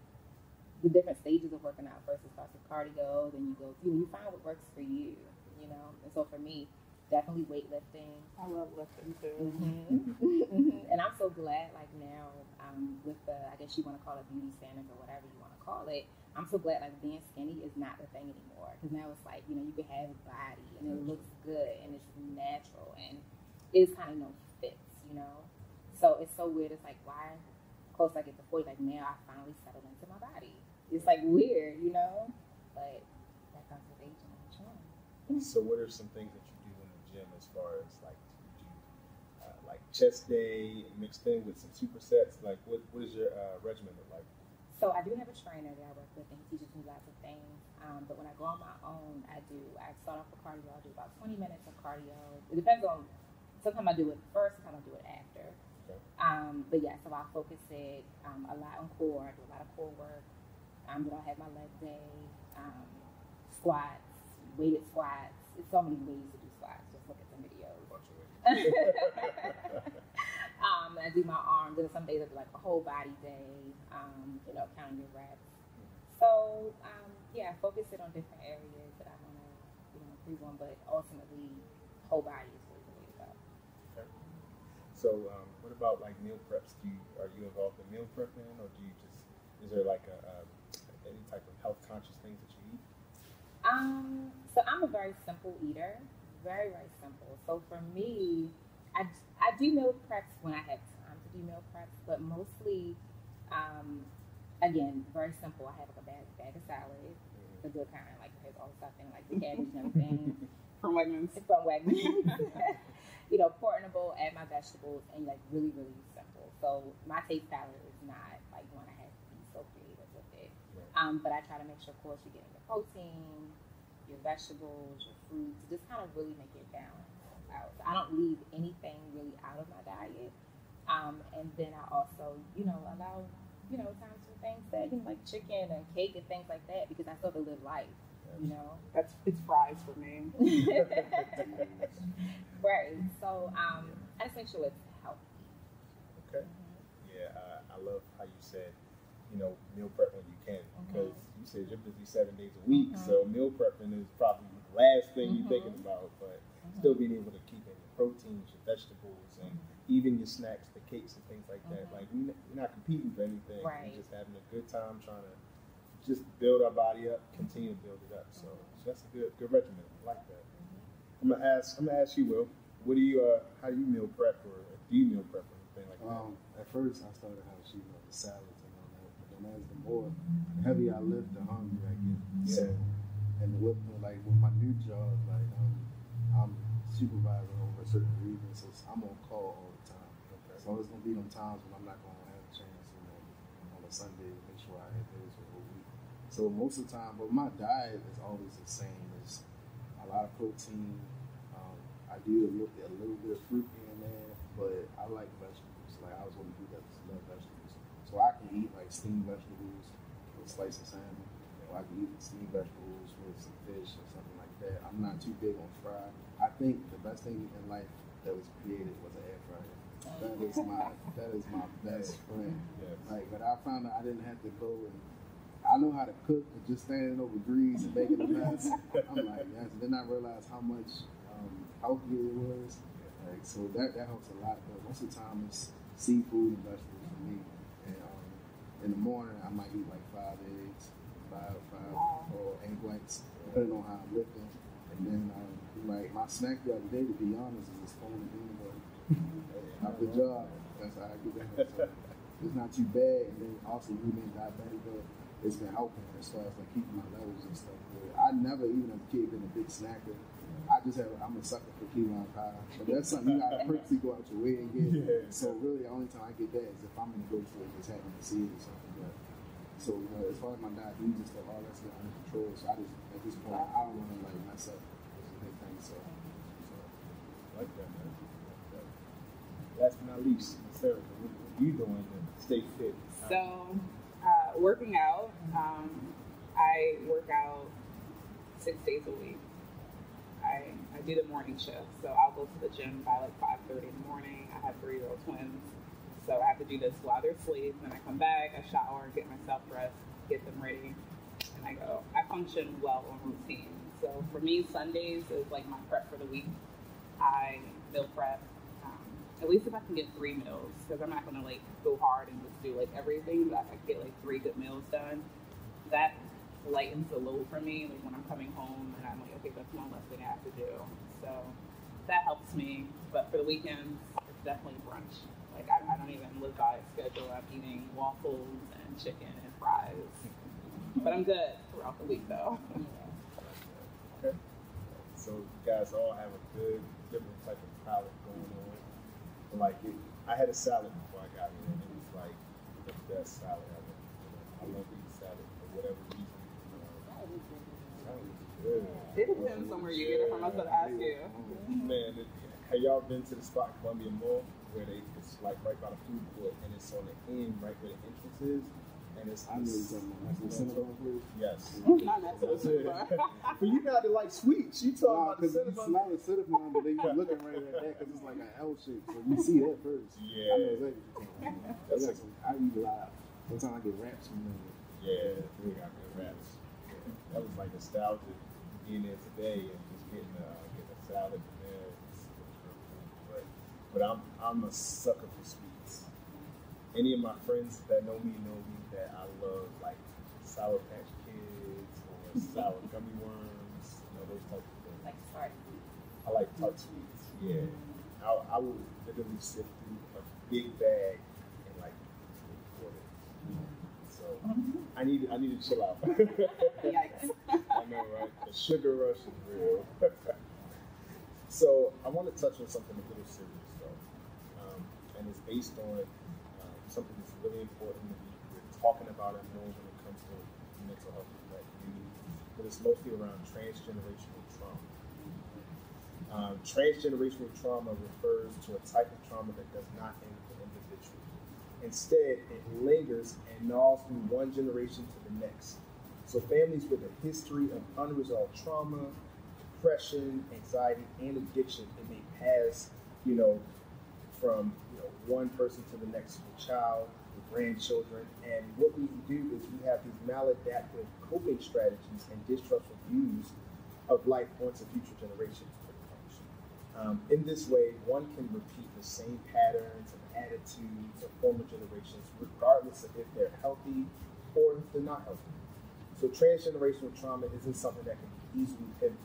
Speaker 3: the different stages of working out. First, it starts with cardio, then you go, you know, you find what works for you, you know. And so for me, definitely weightlifting.
Speaker 2: I love lifting too.
Speaker 3: Mm-hmm. and I'm so glad, like now, um, with the, I guess you want to call it beauty standards or whatever you want to call it. I'm so glad, like being skinny is not the thing anymore. Because now it's like, you know, you can have a body and it looks good and it's natural and it's kind of no fits, you know. So it's so weird. It's like why close I get to 40, like now I finally settled into my body it's like weird, you know. But that comes with age and maturing.
Speaker 1: So, what are some things that you do in the gym as far as like do uh, like chest day mixed in with some supersets? Like, what what is your uh, regimen look like?
Speaker 3: So I do have a trainer that I work with, and he teaches me lots of things. Um, but when I go on my own, I do. I start off with cardio. I do about 20 minutes of cardio. It depends on. Sometimes I do it first. Sometimes I do it after. Okay. Um, but yeah, so I focus it um, a lot on core. I do a lot of core work. Um, then I'll have my leg day, um, squats, weighted squats. There's so many ways to do squats. Just look at the videos. um, I do my arms. Then some days I do like a whole body day. Um, you know, counting your reps. So um, yeah, focus it on different areas that I want to you know improve on, but ultimately, whole body is really the way to go.
Speaker 1: Okay. So, um, what about like meal preps? Do you are you involved in meal prepping, or do you just is there like a, a any type of health conscious things that you eat?
Speaker 3: Um, so I'm a very simple eater, very very simple. So for me, I I do meal preps when I have time to do meal preps, but mostly, um, again, very simple. I have like a bag, bag of salad, mm-hmm. the good kind, like has all the stuff in, like the cabbage and everything.
Speaker 2: From Wegmans.
Speaker 3: From Wegmans. you know, portable, add my vegetables, and like really, really simple. So my taste palette is not like one I have to be so creative with it. Right. um, but I try to make sure, of course, you're getting your protein, your vegetables, your fruits, just kind of really make it balanced out. So I don't leave anything really out of my diet. Um, and then I also, you know, allow, you know, times for things that, you know, like chicken and cake and things like that because I still have to live life, you know.
Speaker 2: That's, it's fries for me.
Speaker 3: right. So um, I just make sure it's healthy.
Speaker 1: Okay. Yeah, uh, I love how you said you know, meal prep when you can because mm-hmm. you said you're busy seven days a week, mm-hmm. so meal prepping is probably the last thing you're thinking mm-hmm. about. But mm-hmm. still being able to keep in your proteins, your vegetables, and even your snacks, the cakes and things like that. Like we, are not competing for anything.
Speaker 3: Right.
Speaker 1: We're just having a good time trying to just build our body up, continue to build it up. So, so that's a good good regimen. I like that. I'm gonna ask. I'm gonna ask you, Will. What do you? Uh, how do you meal prep, or do you meal prep or anything like that?
Speaker 4: Um, at first, I started how she you know, the salad and all that. But then as the more heavy I lift, the hungrier I get. Yeah. So, and with like with my new job, like I'm, I'm supervising over a certain region, so I'm on call all the time. Okay. So there's gonna be them times when I'm not gonna have a chance, you know, on a Sunday to make sure I have those for the whole week. So most of the time, but my diet is always the same. It's a lot of protein. Um, I do look at a little bit of fruit in there, but I like vegetables. Like I was going to do that. I love vegetables. So I can eat like steamed vegetables with a slice of salmon, or I can eat steamed vegetables with some fish or something like that. I'm not too big on fried. I think the best thing in life that was created was an air fryer. That is my that is my best friend. Yes. Like, but I found out I didn't have to go and I know how to cook, but just standing over grease and making a mess, I'm like, yes. Then I realized how much um, healthier it was. Like, so that that helps a lot. But most of the time, it's seafood and vegetables for me And in the morning, I might eat like five eggs, five, five, or egg whites, depending on how I'm lifting. And then um, like my snack the other day, to be honest, is a spoon of peanut butter. Not the job. That's how I get that. So it's not too bad. And then also you being diabetic, but it's been helping as far as like keeping my levels and stuff. But I never even as a kid been a big snacker. I just have I'm a sucker for key lime pie, but that's something you gotta purposely go out your way and get. Yeah. So really, the only time I get that is if I'm in the grocery store just having to see it or something. But So uh, as far as my diabetes and stuff, all that that's under control. So I just at this point I don't want to like mess up anything. So, so
Speaker 1: like that, man. Like that. Last but not least, Sarah, what, what are you doing to stay fit?
Speaker 2: So, working out, um, I work out six days a week. I, I do the morning shift, so I'll go to the gym by like 5.30 in the morning. I have three-year-old twins, so I have to do this while they're asleep. Then I come back, I shower, get myself dressed, get them ready, and I go. I function well on routine. So for me, Sundays is like my prep for the week. I meal prep, at least if I can get three meals, because I'm not gonna like go hard and just do like everything, but if I get like three good meals done, that lightens the load for me. Like when I'm coming home and I'm like, okay, that's one less thing I have to do. So that helps me. But for the weekends, it's definitely brunch. Like I, I don't even live by schedule. I'm eating waffles and chicken and fries. But I'm good throughout the week though.
Speaker 1: Okay. So you guys all have a good, different type of palate going like, it, I had a salad before I got here, and it was like the best salad ever. You know, I love eating salad for whatever reason. You know, salad is good.
Speaker 2: It depends on where you get it from. I was gonna ask you.
Speaker 1: Man, it, have y'all been to the spot Columbia Mall where they it's like right by the food court and it's on the end right where the entrance is and it's
Speaker 4: I know you're talking about that's the Cinnabon.
Speaker 1: Yes.
Speaker 2: Not that to the
Speaker 1: That's it. but you got to like sweets. You talking about the
Speaker 4: you
Speaker 1: cinnamon?
Speaker 4: smell the Cinnabon, but you're looking right at that because it's like an L shape. So you see that first. I know
Speaker 1: Yeah.
Speaker 4: exactly what you're talking about. I, got some, I eat a lot. Sometimes I get wraps from them.
Speaker 1: Yeah, we got good wraps. That was like nostalgic being there today and just getting a getting a salad from there. It's- it's. But but I'm I'm a sucker for sweets. Any of my friends that know me know me that I love like sour patch kids or sour gummy worms, you know those types of things.
Speaker 3: Like sorry.
Speaker 1: I like tart sweets. Yeah, I, I will literally sift through a big bag in like. So I need I need to chill out.
Speaker 2: Yikes.
Speaker 1: I know, right? The sugar rush is real. so I want to touch on something a little serious though, um, and it's based on something that's really important that we, we're talking about and more when it comes to mental health in black community, but it's mostly around transgenerational trauma. Um, transgenerational trauma refers to a type of trauma that does not end the individual. Instead, it lingers and gnaws through one generation to the next. So, families with a history of unresolved trauma, depression, anxiety, and addiction, it may pass, you know, from one person to the next the child, the grandchildren, and what we do is we have these maladaptive coping strategies and distrustful views of life onto future generations. Um, in this way, one can repeat the same patterns and attitudes of former generations, regardless of if they're healthy or if they're not healthy. So transgenerational trauma isn't something that can be easily pinpointed.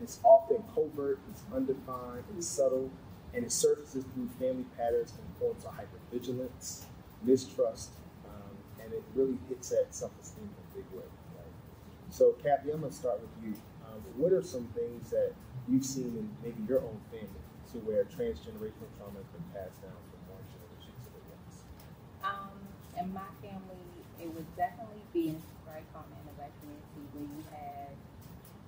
Speaker 1: It's often covert, it's undefined, it's subtle, and it surfaces through family patterns and forms of hypervigilance, mistrust, um, and it really hits at self-esteem in a big way. Right? So, Cathy, I'm gonna start with you. Um, what are some things that you've seen in maybe your own family to where transgenerational trauma has been passed down from one generation to the next?
Speaker 3: Um, in my family, it would definitely be in very common in the black community where you had,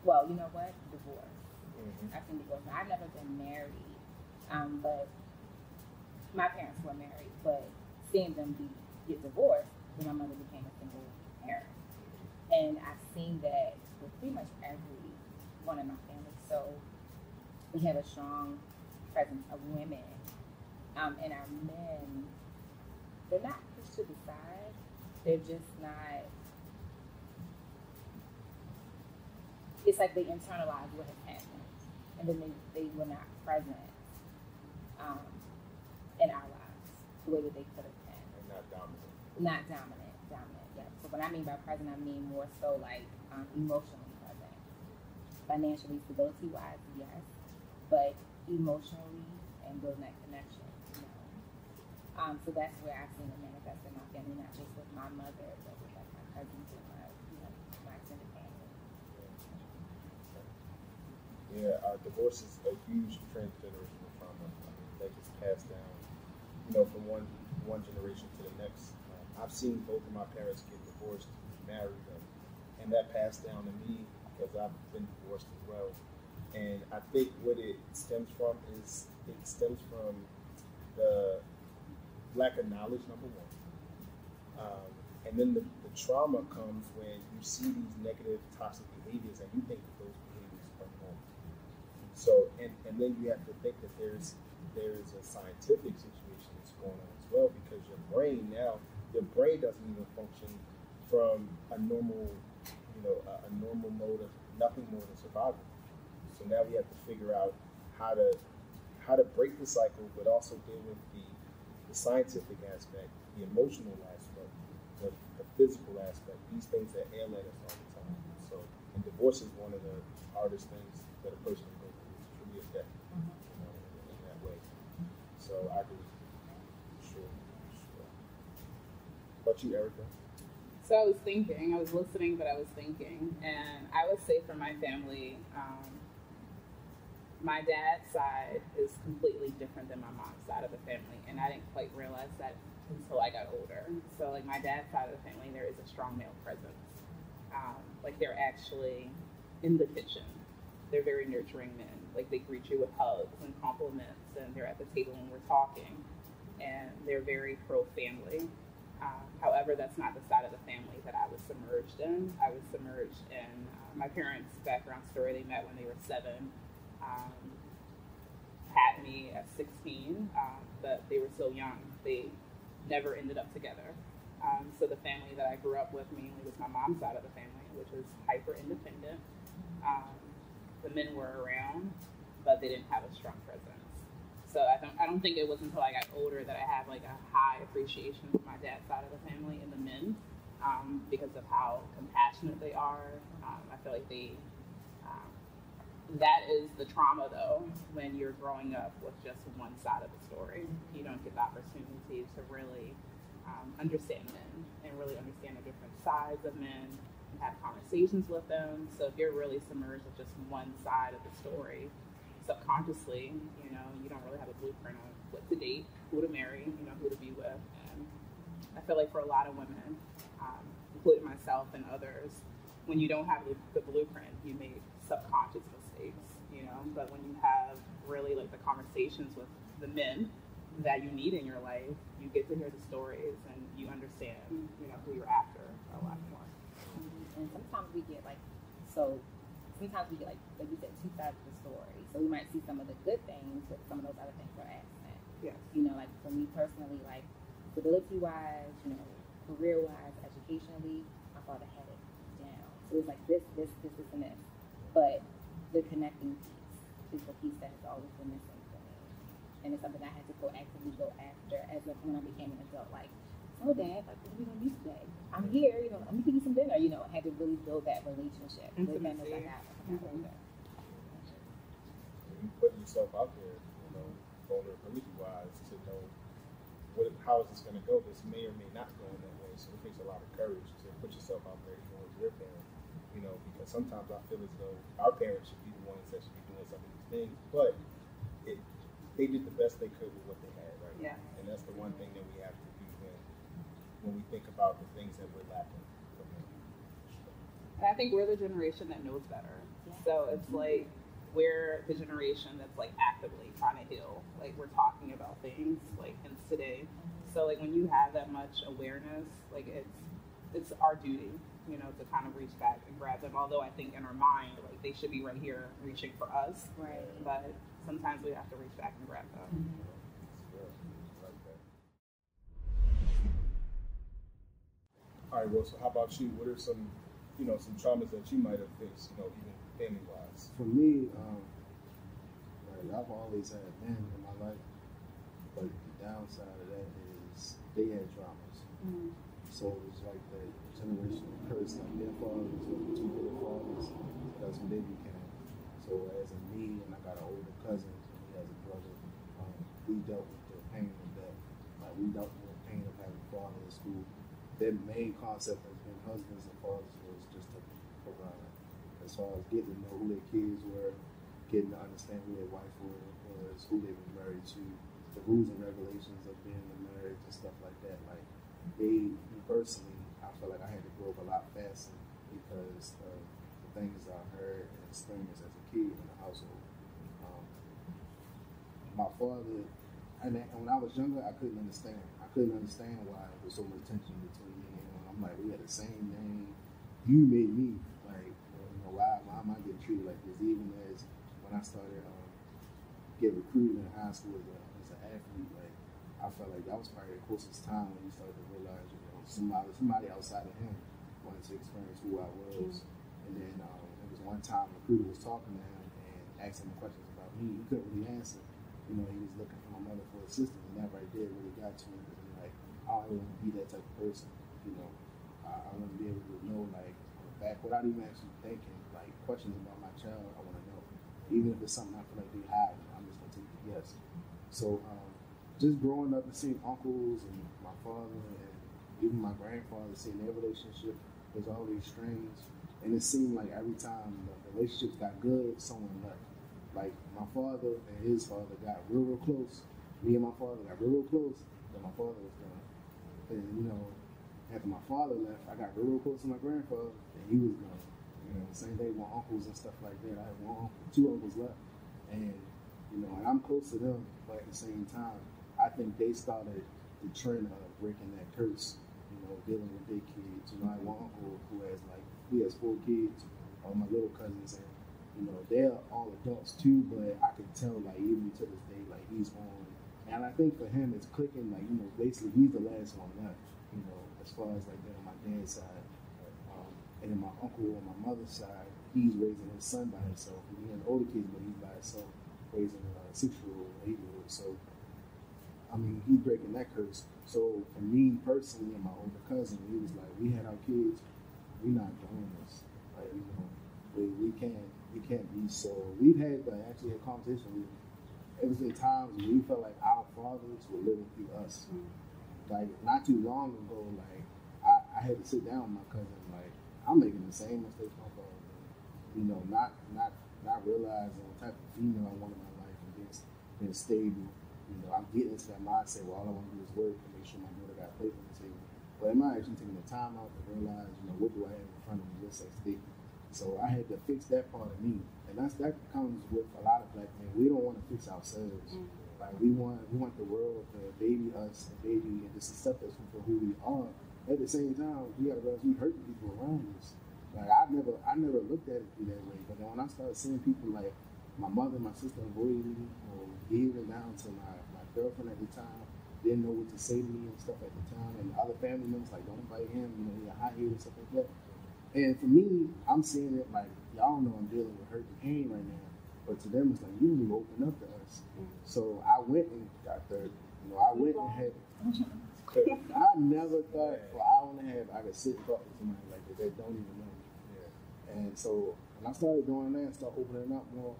Speaker 3: well, you know what, divorce.
Speaker 1: Mm-hmm.
Speaker 3: I've seen divorce. I've never been married, um, but my parents were married. But seeing them be get divorced, then my mother became a single parent, and I've seen that with pretty much every one in my family. So we have a strong presence of women, um, and our men. They're not pushed to the side. They're just not. It's like they internalize what has happened, and then they, they were not present um, in our lives the way that they could have been.
Speaker 1: And not dominant.
Speaker 3: Not dominant, dominant. Yeah. So what I mean by present, I mean more so like um, emotionally present. Financially, stability wise, yes, but emotionally and building that connection. You know. Um, so that's where I've seen it manifest in my family, not just with my mother, but with like my cousins and my, you know, my extended family.
Speaker 1: Yeah, uh, divorce is a huge transgenerational trauma. I mean, that gets passed down, you know, from one one generation to the next. Um, I've seen both of my parents get divorced, married, and, and that passed down to me because I've been divorced as well. And I think what it stems from is it stems from the lack of knowledge, number one. Um, and then the, the trauma comes when you see these negative, toxic behaviors and you think that those behaviors are normal. So, and, and then you have to think that there's there's a scientific situation that's going on as well because your brain now, your brain doesn't even function from a normal, you know, a, a normal mode of nothing more than survival. So now we have to figure out how to how to break the cycle, but also deal with the, the scientific aspect, the emotional aspect, the, the physical aspect, these things that ail at us all the time. So, and divorce is one of the hardest things that a person can go through. It's truly a death, you know, in, in that way. So I agree. Sure, sure. But you, Erica?
Speaker 2: So I was thinking, I was listening, but I was thinking, and I would say for my family, um, my dad's side is completely different than my mom's side of the family, and I didn't quite realize that until I got older. So, like my dad's side of the family, there is a strong male presence. Um, like they're actually in the kitchen. They're very nurturing men. Like they greet you with hugs and compliments, and they're at the table when we're talking, and they're very pro family. Um, however, that's not the side of the family that I was submerged in. I was submerged in uh, my parents' background story. They met when they were seven um, had me at 16, um, but they were so young. They never ended up together. Um, so the family that I grew up with mainly was my mom's side of the family, which was hyper independent. Um, the men were around, but they didn't have a strong presence. So I don't, I don't think it was until I got older that I had like a high appreciation for my dad's side of the family and the men um, because of how compassionate they are. Um, I feel like they that is the trauma though when you're growing up with just one side of the story you don't get the opportunity to really um, understand men and really understand the different sides of men have conversations with them so if you're really submerged with just one side of the story subconsciously you know you don't really have a blueprint on what to date who to marry you know who to be with and i feel like for a lot of women um, including myself and others when you don't have the, the blueprint you make subconscious mistakes, you know. But when you have really like the conversations with the men that you need in your life, you get to hear the stories and you understand, you know, who you're after a lot.
Speaker 3: And sometimes we get like, so sometimes we get like, like you said, two sides of the story. So we might see some of the good things, but some of those other things are absent.
Speaker 2: Yes.
Speaker 3: You know, like for me personally, like stability wise, you know, career wise, educationally, my father had it down. So it's like this, this, this, this, and this. But the connecting piece is the piece that has always been missing for me. And it's something I had to go actively go after as of when I became an adult. Like, oh, Dad, like, what are we going to do today? I'm here, you know, let me give you some dinner. You know, I had to really build that relationship with them as I got, as I got older.
Speaker 1: You put yourself out there, you know, vulnerability wise, to know what, how is this going to go. This may or may not go in that way. So it takes a lot of courage to put yourself out there, even with your parents you know, because sometimes I feel as though our parents should be the ones that should be doing some of these things, but it, they did the best they could with what they had, right?
Speaker 2: Yeah.
Speaker 1: And that's the one thing that we have to do when, when we think about the things that we're lacking from them.
Speaker 2: And I think we're the generation that knows better. So it's like we're the generation that's like actively trying to heal. Like we're talking about things like in today. So like when you have that much awareness, like it's it's our duty you know, to kind of reach back and grab them. Although I think in our mind, like they should be right here reaching for us.
Speaker 3: Right.
Speaker 2: But sometimes we have to reach back and grab them. Mm-hmm.
Speaker 1: All right, well, so how about you? What are some, you know, some traumas that you might have faced, you know, even family wise?
Speaker 4: For me, um, like I've always had men in my life, but the downside of that is they had traumas. Mm-hmm. So it's like that generational curse. Like their fathers were two good fathers. So that's what they became. So as a me, and I got an older cousin, and he has a brother, um, we dealt with the pain of that. Like we dealt with the pain of having a father in school. Their main concept as being husbands and fathers was just to provide. As far as getting to know who their kids were, getting to understand who their wife was, who they were married to, the rules and regulations of being married and stuff like that. Like they, personally, I felt like I had to grow up a lot faster because of the things I heard and experienced as a kid in the household. Um, my father, and when I was younger, I couldn't understand. Couldn't understand why there was so much tension between me and him. I'm like, we had the same name. You made me. Like, you know, why, why am I getting treated like this? Even as when I started um, get recruited in high school as, a, as an athlete, like I felt like that was probably the closest time when he started to realize, you know, somebody somebody outside of him wanted to experience who I was. And then um, there was one time a recruiter was talking to him and asking him questions about me. He couldn't really answer. You know, he was looking for my mother for assistance, and that right there really got to him. I don't want to be that type of person. You know, I, I want to be able to know, like, back without even actually thinking, like, questions about my child. I want to know, even if it's something I feel like they hide. I'm just gonna take the yes. So, um, just growing up and seeing uncles and my father and even my grandfather, seeing their relationship was always strange. And it seemed like every time the relationships got good, someone left. Like my father and his father got real, real close. Me and my father got real, real close. Then my father was gone. And you know, after my father left, I got real, close to my grandfather, and he was gone. You know, same thing with uncles and stuff like that. I have one uncle, two uncles left, and you know, and I'm close to them, but at the same time, I think they started the trend of breaking that curse. You know, dealing with their kids. You know, I have one uncle who has like he has four kids, all my little cousins, and you know, they're all adults too, but I can tell like even to this day, like he's on. And I think for him, it's clicking. Like you know, basically he's the last one left. You know, as far as like that on my dad's side, um, and then my uncle on my mother's side, he's raising his son by himself. He has older kids, but he's by himself, raising a six-year-old, eight-year-old. So, I mean, he's breaking that curse. So for me personally, and my older cousin, he was like, we had our kids, we're not doing this. Like you know, we, we can't we can't be so. We've had like, actually a conversation. We, it was in times when we felt like our fathers were living through us. Like not too long ago, like I, I had to sit down with my cousin. Like I'm making the same mistakes my father. You know, not not not realizing what type of female I want in my life and being, being stable. You know, I'm getting into that mindset where all I want to do is work and make sure my daughter got a plate on the table. But am I actually taking the time out to realize, you know, what do I have in front of me just as today? So I had to fix that part of me, and that's that comes with a lot of black men. We don't want to fix ourselves. Mm. Like we want, we want the world to baby us and baby and just accept us for who we are. At the same time, we gotta realize we hurting people around us. Like I never, I never looked at it through that way. But then when I started seeing people like my mother, my sister avoiding me, um, or even down to my, my girlfriend at the time, didn't know what to say to me and stuff at the time, and other family members like don't invite him, you know, he a hot and stuff like that. And for me, I'm seeing it like y'all know I'm dealing with hurt and pain right now, but to them it's like you didn't even open up to us. So I went and got the, you know, I went and had. I never thought for an hour and a half I could sit and talk to somebody like that that don't even know me. Yeah. And so when I started doing that and started opening up more,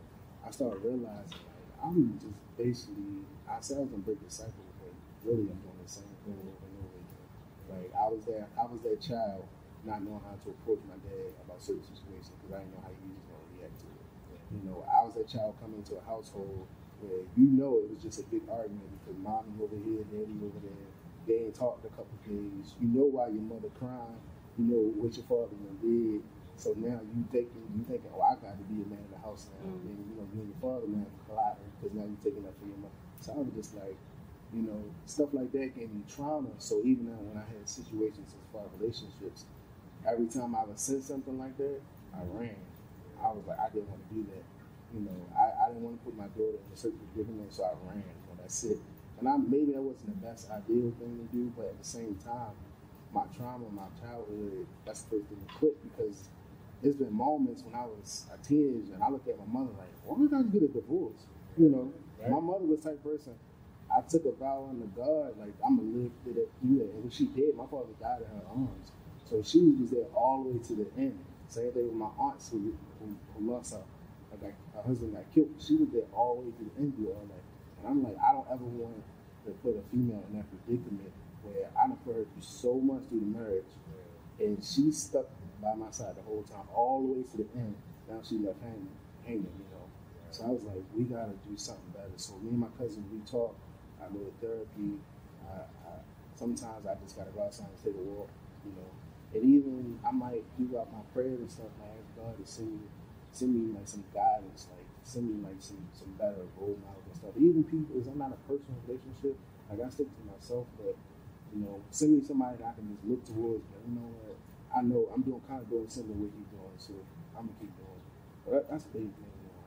Speaker 4: I started realizing like I'm just basically I said I was gonna break the cycle, but really I'm doing the same thing over and over again. Like I was that I was that child not knowing how to approach my dad about certain situations because I didn't know how he was gonna react to it. You know, I was that child coming into a household where you know it was just a big argument because mommy over here, daddy over there. They ain't talked a couple days. You know why your mother crying. You know what your father done did. So now you thinking, you thinking, oh, I got to be a man in the house now.
Speaker 2: Mm.
Speaker 4: And you know, you and your father now colliding because now you're taking up for your mother. So I was just like, you know, stuff like that gave me trauma. So even now when I had situations as far as relationships, every time I would say something like that, I ran. I was like, I didn't want to do that. You know, I, I didn't want to put my daughter in a certain predicament, so I ran. Know, that's it. And I maybe that wasn't the best ideal thing to do, but at the same time, my trauma, my childhood, that's the first thing to quit because there's been moments when I was a teenager and I looked at my mother like, why did I get a divorce? You know, my mother was the type of person. I took a vow under God, like I'm gonna live through that. And when she did, my father died in her arms, so she was just there all the way to the end. Same thing with my aunts who, who, who lost her, like her husband got killed. She was there all the way to the end all that. And I'm like, I don't ever want to put a female in that predicament where I done put her through so much through the marriage, and she stuck by my side the whole time, all the way to the end. Now she left hanging, hanging, you know. So I was like, we gotta do something better. So me and my cousin, we talk. I go to therapy. I, I sometimes I just gotta go outside and take a walk, you know. And even I might do out my prayers and stuff, and I ask God to send me send me like some guidance, like send me like some some better role models and stuff. Even people, I'm not a personal relationship. Like I stick to myself, but you know, send me somebody that I can just look towards. But you know what? I know I'm doing kind of doing similar what he's doing, so I'm gonna keep doing. But that, that's the big thing. You know.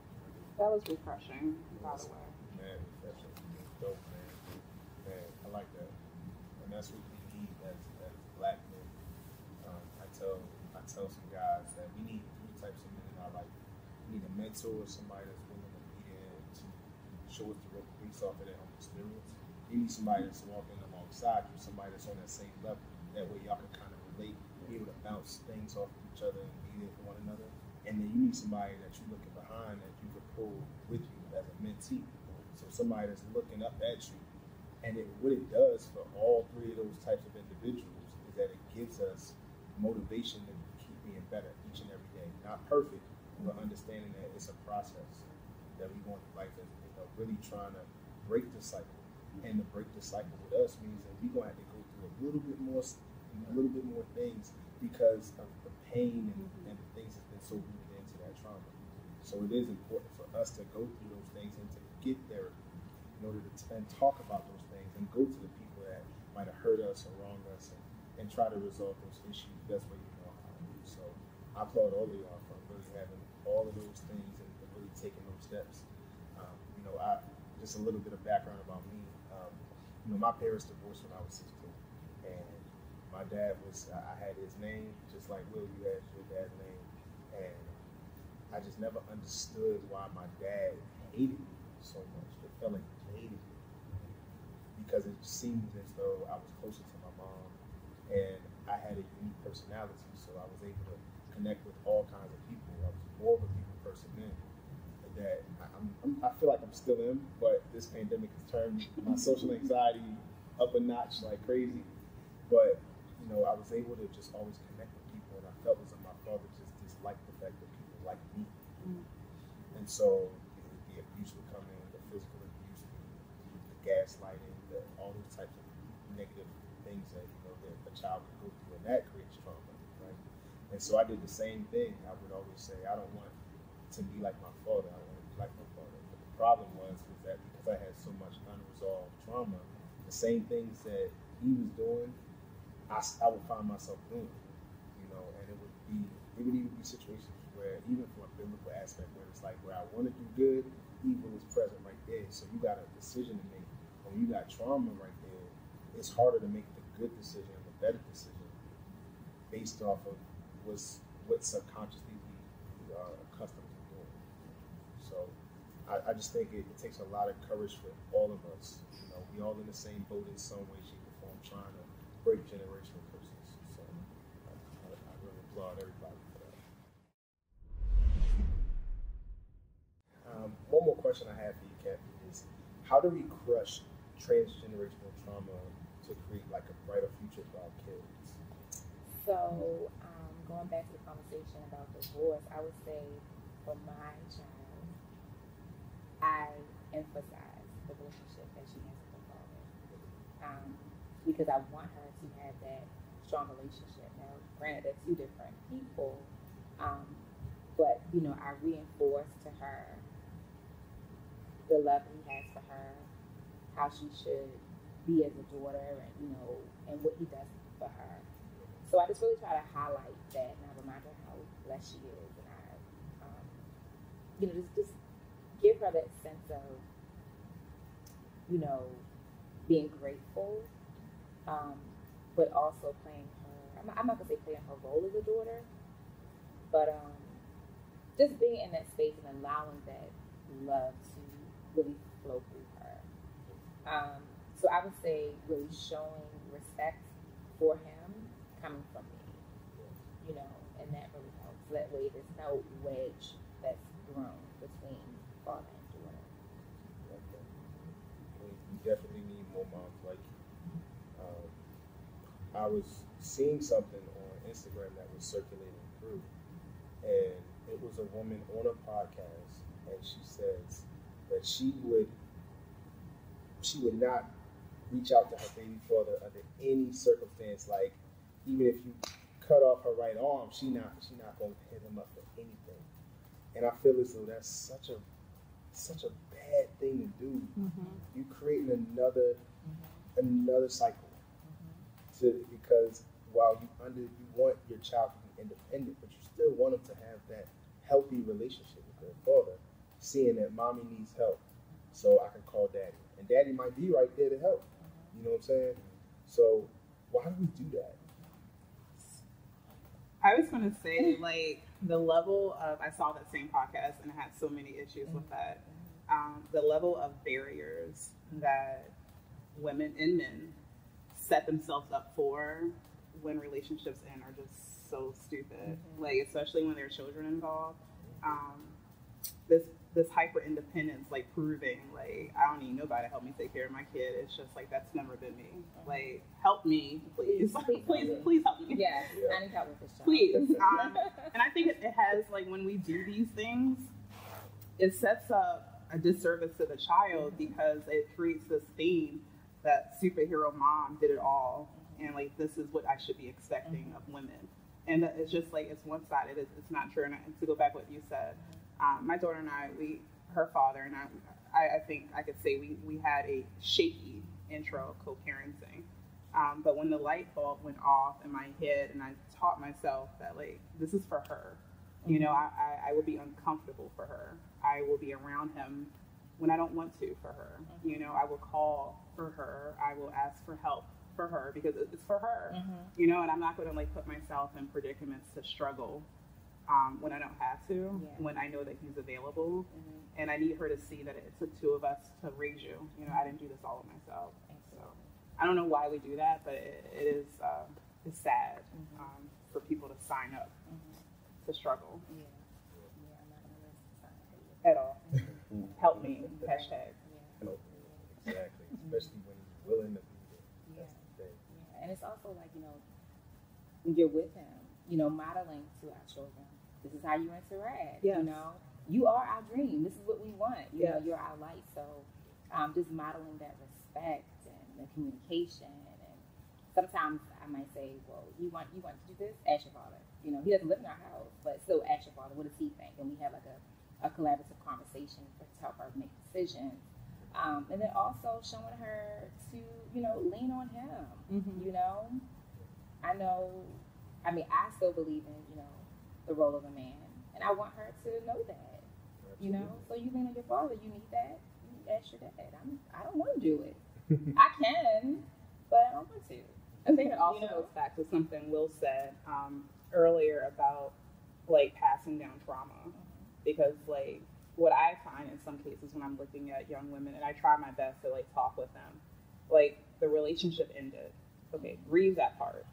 Speaker 2: That was refreshing, by the way.
Speaker 1: Man, refreshing. Dope, man. Man, I like that. And that's what we need as, as black men. Um, I tell I tell some guys that we need types of men in our life. We need a mentor, somebody that's willing to be there to show us the rope based off of their own experience. You need somebody that's walking alongside you, somebody that's on that same level. That way y'all can kind of relate, be able to bounce things off of each other and be there for one another. And then you need somebody that you're looking behind that you can pull with you as a mentee. So somebody that's looking up at you. And it, what it does for all three of those types of individuals is that it gives us motivation to better each and every day. Not perfect, but understanding that it's a process that we go into life and you know, really trying to break the cycle. And to break the cycle with us means that we're gonna have to go through a little bit more, a little bit more things because of the pain and, and the things that's been so rooted into that trauma. So it is important for us to go through those things and to get there in order to and talk about those things and go to the people that might have hurt us or wronged us and, and try to resolve those issues the best way you know how to do. So I applaud all of y'all for really having all of those things and, and really taking those steps. Um, you know, I just a little bit of background about me. Um, you know, my parents divorced when I was 16, and my dad was I had his name just like Will, you had your dad's name, and I just never understood why my dad hated me so much. It felt like he hated me because it seemed as though I was closer to my mom, and I had a unique personality, so I was able to connect with all kinds of people. I was more of a people person then that I'm, I'm, i feel like I'm still in, but this pandemic has turned my social anxiety up a notch like crazy. But you know, I was able to just always connect with people, and I felt as if my father just disliked the fact that people like me. Mm. And so know, the abuse would come in, the physical abuse, the, the gaslighting, the, all those types of negative things that you know that a child can go through, and that creates trauma, right? And so I did the same thing. I would always say, I don't want to be like my father. I want to be like my father. But the problem was was that because I had so much unresolved trauma, the same things that he was doing, I, I would find myself doing. You know, and it would be it would even be situations where even from a biblical aspect where it's like where I want to do good, evil is present right there. So you got a decision to make. When you got trauma right there, it's harder to make the good decision, the better decision, based off of what's what subconsciously we, we are accustomed to doing. so I, I just think it, it, takes a lot of courage for all of us. You know, we all in the same boat in some way, shape, or form, trying to break generational curses. So I, I, I really applaud everybody for that. Um, one more question I have for you, Cathy, is how do we crush transgenerational trauma to create like a brighter future for our kids?
Speaker 3: So, going back to the conversation about divorce, I would say for my child, I emphasize the relationship that she has with her father um, because I want her to have that strong relationship. Now, granted, they're two different people, um, but you know, I reinforce to her the love he has for her, how she should be as a daughter, and you know, and what he does for her. So I just really try to highlight that, and I remind her how blessed she is, and I, um, you know, just just give her that sense of, you know, being grateful, um, but also playing her. I'm, I'm not gonna say playing her role as a daughter, but um, just being in that space and allowing that love to really flow through her. Um, so I would say really showing respect for him coming from me, you know, and that really helps. That way, there's no wedge that's grown between father and daughter.
Speaker 1: Okay. We definitely need more moms like you. Um, I was seeing something on Instagram that was circulating through, and it was a woman on a podcast, and she says that she would she would not reach out to her baby father under any circumstance. Like even if you cut off her right arm, she not she not going to hit him up for anything. And I feel as though that's such a such a bad thing to do.
Speaker 2: Mm-hmm.
Speaker 1: You creating another another cycle to because while you under you want your child to be independent, but you still want them to have that healthy relationship with their father, seeing that mommy needs help, so I can call daddy, and daddy might be right there to help. You know what I'm saying? So why do we do that?
Speaker 2: I was going to say, like, the level of, I saw that same podcast and I had so many issues with that. Um, the level of barriers that women and men set themselves up for when relationships end are just so stupid. Like, especially when there are children involved. Um, this this hyper independence, like proving, like I don't need nobody to help me take care of my kid. It's just like that's never been me. Like, help me, please,
Speaker 3: Please,
Speaker 2: please,
Speaker 3: please.
Speaker 2: please, help me.
Speaker 3: Yes,
Speaker 1: Yeah.
Speaker 3: I need help with this job.
Speaker 2: Please. Um, and I think it, it has like when we do these things, it sets up a disservice to the child because it creates this theme that superhero mom did it all, and like this is what I should be expecting of women. And it's just like it's one sided. It's, it's not true. And to go back what you said, um, my daughter and I, we, her father and I, I, I think I could say we we had a shaky intro co-parenting. Um, but when the light bulb went off in my head and I taught myself that like this is for her, you know, I, I, I will be uncomfortable for her. I will be around him when I don't want to for her. You know, I will call for her. I will ask for help for her because it's for her. You know, and I'm not going to like put myself in predicaments to struggle um, when I don't have to.
Speaker 3: Yeah.
Speaker 2: When I know that he's available, and I need her to see that it took two of us to raise you. You know, I didn't do this all of myself. So I don't know why we do that, but it, it is uh, it's sad um, for people to sign up to struggle
Speaker 3: Yeah. Yeah, I'm not gonna risk
Speaker 2: at all. Help me. Hashtag.
Speaker 3: Yeah.
Speaker 1: Exactly, especially when he's willing to be there.
Speaker 3: Yeah.
Speaker 1: The thing.
Speaker 3: Yeah, and it's also like you know, when you're with him, you know, modeling to our children. This is how you interact.
Speaker 2: Yes.
Speaker 3: You know, you are our dream. This is what we want. You know, you're our light. So, um, just modeling that respect and the communication. And sometimes I might say, well, you want you want to do this? Ask your father. You know, he doesn't live in our house, but still ask your father. What does he think? And we have like a, a collaborative conversation to help her make decisions. Um, and then also showing her to, you know, lean on him.
Speaker 2: Mhm.
Speaker 3: You know, I know. I mean, I still believe in you know the role of a man, and I want her to know that. You know, so you lean on your father. You need that. You ask your dad. I'm, I don't want to do it. I can, but I don't want to.
Speaker 2: I think it also
Speaker 3: You know?
Speaker 2: goes back to something Will said um, earlier about like passing down trauma, because like what I find in some cases when I'm looking at young women, and I try my best to like talk with them, like the relationship ended. Okay, grieve that part,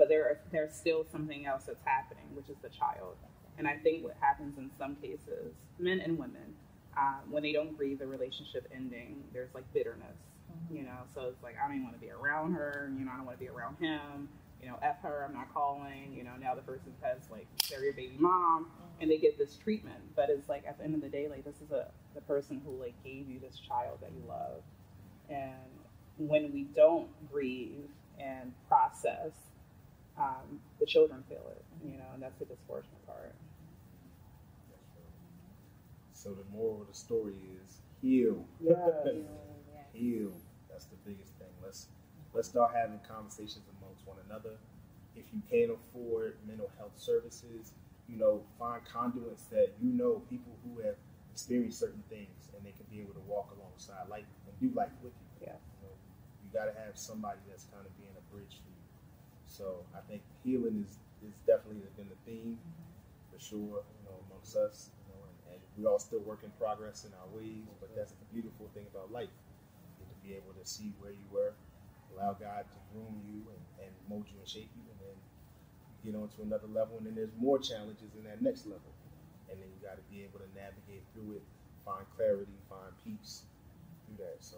Speaker 2: but there are, there's still something else that's happening, which is the child. And I think what happens in some cases, men and women, uh, when they don't grieve the relationship ending, there's like bitterness, you know. So it's like I don't even want to be around her, you know. I don't want to be around him, you know. F her, I'm not calling, you know. Now the person says like they're your baby mom, and they get this treatment. But it's like at the end of the day, like this is a the person who like gave you this child that you love, and when we don't grieve and process, um, the children feel it, you know, and that's the disfortunate part.
Speaker 1: So the moral of the story is heal.
Speaker 3: Yeah.
Speaker 1: heal. That's the biggest thing. Let's let's start having conversations amongst one another. If you can't afford mental health services, you know, find conduits that you know people who have experienced certain things and they can be able to walk alongside life and do life with you.
Speaker 2: Yeah.
Speaker 1: You know, you gotta have somebody that's kind of being a bridge for you. So I think healing is, is definitely been the theme for sure, you know, amongst us. You know, and, and we all still work in progress in our ways, but that's the beautiful thing about life. To be able to see where you were, allow God to groom you and, and mold you and shape you, and then you get on to another level, and then there's more challenges in that next level. And then you got to be able to navigate through it, find clarity, find peace through that. So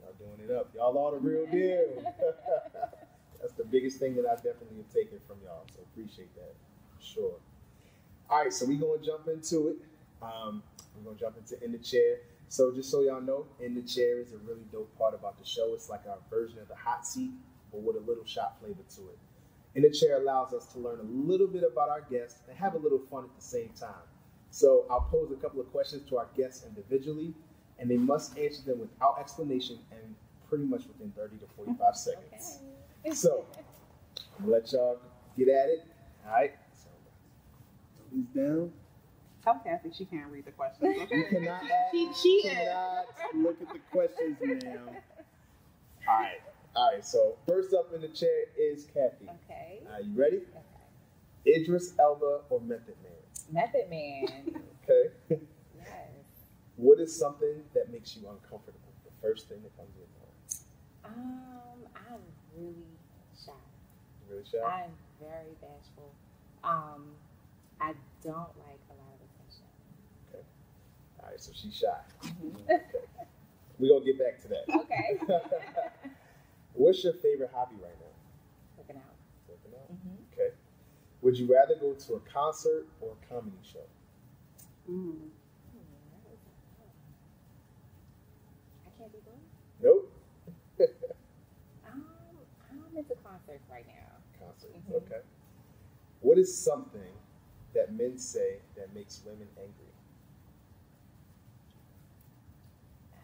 Speaker 1: y'all doing it up. Y'all are the real deal. That's the biggest thing that I definitely have taken from y'all. So appreciate that for sure. All right, so we're gonna jump into it. Um, we're gonna jump into in the chair. So just so y'all know, in the chair is a really dope part about the show. It's like our version of the hot seat, but with a little shot flavor to it. In the chair allows us to learn a little bit about our guests and have a little fun at the same time. So I'll pose a couple of questions to our guests individually, and they must answer them without explanation and pretty much within 30 to 45 seconds.
Speaker 3: Okay.
Speaker 1: So I'm gonna let y'all get at it. All right. So
Speaker 4: He's down.
Speaker 2: Tell Cathy she can't read the questions.
Speaker 1: you cannot ask,
Speaker 2: She cheated.
Speaker 1: cannot look at the questions, ma'am. All right. All right. So first up in the chair is Cathy.
Speaker 3: Okay.
Speaker 1: Are you ready?
Speaker 3: Okay.
Speaker 1: Idris Elba or Method Man?
Speaker 3: Method Man.
Speaker 1: Okay.
Speaker 3: yes.
Speaker 1: what is something that makes you uncomfortable? The first thing that comes to your mind.
Speaker 3: Um, I'm really.
Speaker 1: Really shy?
Speaker 3: I'm very bashful. Um, I don't like a lot of attention.
Speaker 1: All right. So she's shy.
Speaker 3: Mhm.
Speaker 1: Okay. We're gonna get back to that.
Speaker 3: okay.
Speaker 1: What's your favorite hobby right now?
Speaker 3: Looking out.
Speaker 1: Working out.
Speaker 3: Mm-hmm.
Speaker 1: Okay. Would you rather go to a concert or a comedy show?
Speaker 2: Mm.
Speaker 3: I can't do both.
Speaker 1: Nope.
Speaker 3: Um, I'm into concerts right now.
Speaker 1: Concerts.
Speaker 3: Mhm.
Speaker 1: Okay. What is something that men say that makes women angry?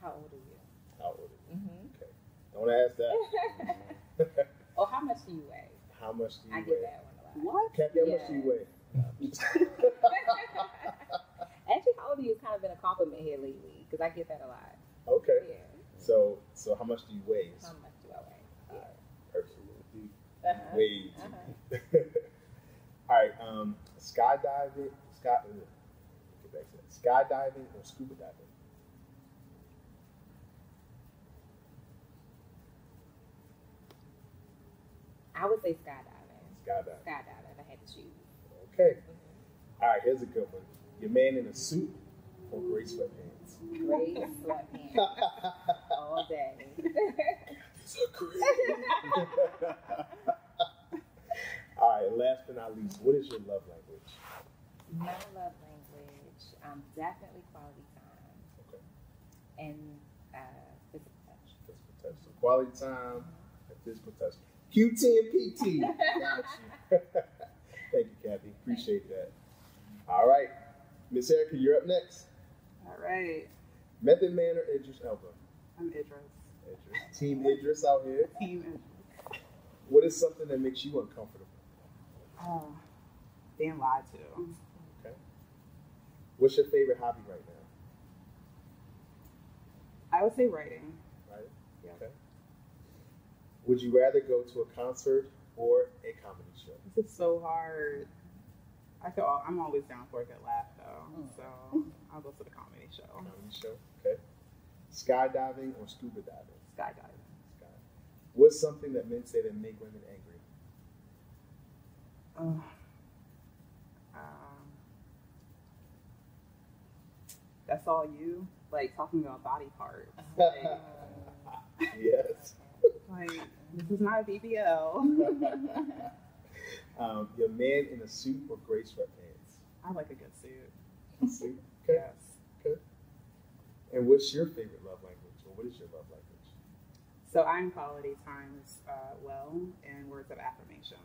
Speaker 3: How old are you?
Speaker 1: How old are you?
Speaker 3: Mm-hmm.
Speaker 1: you? Don't ask that.
Speaker 3: oh, how much do you weigh?
Speaker 1: how much do you
Speaker 3: I
Speaker 1: weigh?
Speaker 3: get that one a lot.
Speaker 2: What?
Speaker 1: Cathy, how much do you weigh?
Speaker 3: Actually, how old are you has kind of been a compliment here lately because I get that a lot.
Speaker 1: okay.
Speaker 3: Yeah.
Speaker 1: So, so how much do you weigh?
Speaker 3: How much do I weigh? Yeah.
Speaker 1: Perfect.
Speaker 3: Uh-huh.
Speaker 1: Way too
Speaker 3: Uh-huh.
Speaker 1: All right. Um, skydiving. Sky. Get back to that. Skydiving or scuba diving?
Speaker 3: I would say skydiving.
Speaker 1: Skydiving.
Speaker 3: Skydiving if I had to choose.
Speaker 1: Okay. All right. Here's a good one. Your man in a suit or gray sweatpants?
Speaker 3: Gray sweatpants all day.
Speaker 1: All right. Last but not least, what is your love language?
Speaker 3: My love language, um, definitely quality time
Speaker 1: Okay.
Speaker 3: and uh, physical touch.
Speaker 1: Physical touch. So quality time and physical touch. QT and PT. Got you. Thank you, Cathy. Appreciate that. All right. Miss Erica, you're up next.
Speaker 2: All right.
Speaker 1: Method Man or Idris Elba?
Speaker 2: I'm Idris.
Speaker 1: Idris. Team Idris out here.
Speaker 2: Team Idris.
Speaker 1: What is something that makes you uncomfortable?
Speaker 2: Oh, being lied to.
Speaker 1: Okay. What's your favorite hobby right now?
Speaker 2: I would say writing.
Speaker 1: Right?
Speaker 2: Yeah.
Speaker 1: Okay. Would you rather go to a concert or a comedy show?
Speaker 2: This is so hard. I could. al- I'm always down for a good laugh though, mm. so I'll go to the comedy show.
Speaker 1: Comedy show. Okay. Skydiving or scuba diving?
Speaker 2: Skydiving.
Speaker 1: Sky. What's something that men say that make women angry?
Speaker 2: Um, that's all you. Like talking about body parts. Like,
Speaker 1: yes.
Speaker 2: like this is not a BBL.
Speaker 1: um, your man in a suit or gray sweatpants?
Speaker 2: I like a good suit.
Speaker 1: Suit. Okay.
Speaker 2: Yes.
Speaker 1: And what's your favorite love language, or what is your love language?
Speaker 2: So I'm quality times uh, well and words of affirmation.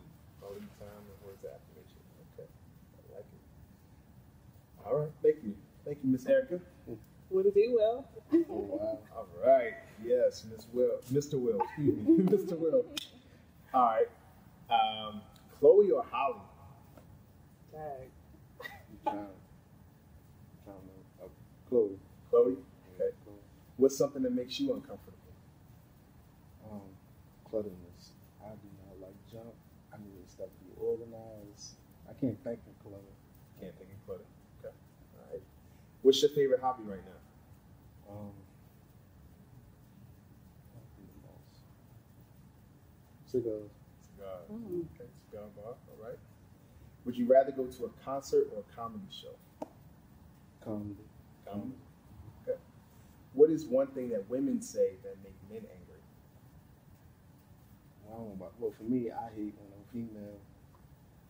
Speaker 1: Quality time and words of affirmation. Okay. I like it. All right. Thank you. Thank you, Miss Erica.
Speaker 2: Would it do well?
Speaker 4: Oh wow.
Speaker 1: All right. Yes, Miss Will. Mr. Will. Excuse me. Mr. Will. All right. Um, Chloe or Halle?
Speaker 2: Dang.
Speaker 4: I'm trying. I'm trying to. Uh, Chloe.
Speaker 1: Chloe. Okay. What's something that makes you uncomfortable?
Speaker 4: Um, clutterness. I do not like junk. I need stuff to be organized. I can't think of clutter.
Speaker 1: Can't think of clutter. Okay. All right. What's your favorite hobby right now?
Speaker 4: Um, what would be the most? Cigars.
Speaker 1: Cigar.
Speaker 2: Mm.
Speaker 1: Okay. Cigar bar. All right. Would you rather go to a concert or a comedy show?
Speaker 4: Comedy.
Speaker 1: Comedy. Okay. What is one thing that women say that make men angry?
Speaker 4: I don't know about, well, for me, I hate when a female,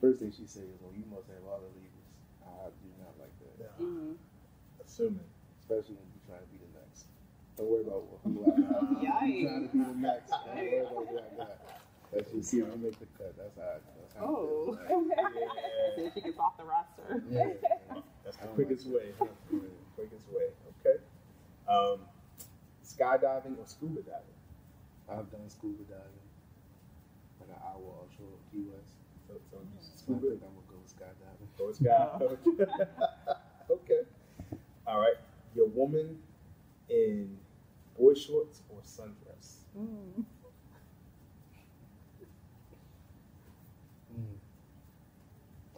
Speaker 4: first thing she says is, well, you must have all the leaders." I do not like that.
Speaker 1: Yeah.
Speaker 2: Mm-hmm.
Speaker 1: Assuming.
Speaker 4: Especially when you're trying to be the next. Don't worry about who I got. I'm trying to be the next. Don't worry about who I got. Let's just see if we make the cut. That's how. I- That's how. I
Speaker 2: Oh.
Speaker 4: feel, right?
Speaker 2: See if she gets off the roster.
Speaker 4: Yeah.
Speaker 1: That's the
Speaker 4: don't
Speaker 1: quickest
Speaker 4: like
Speaker 1: way.
Speaker 4: that. Yeah.
Speaker 1: Quickest way. Okay. Um, skydiving or scuba diving?
Speaker 4: I've done scuba diving, like an hour offshore Key West.
Speaker 1: So, so you scuba.
Speaker 4: think I'm gonna go skydiving.
Speaker 1: Go sky. okay. All right. Your woman in boy shorts or sundress?
Speaker 3: Mm.
Speaker 4: Mm.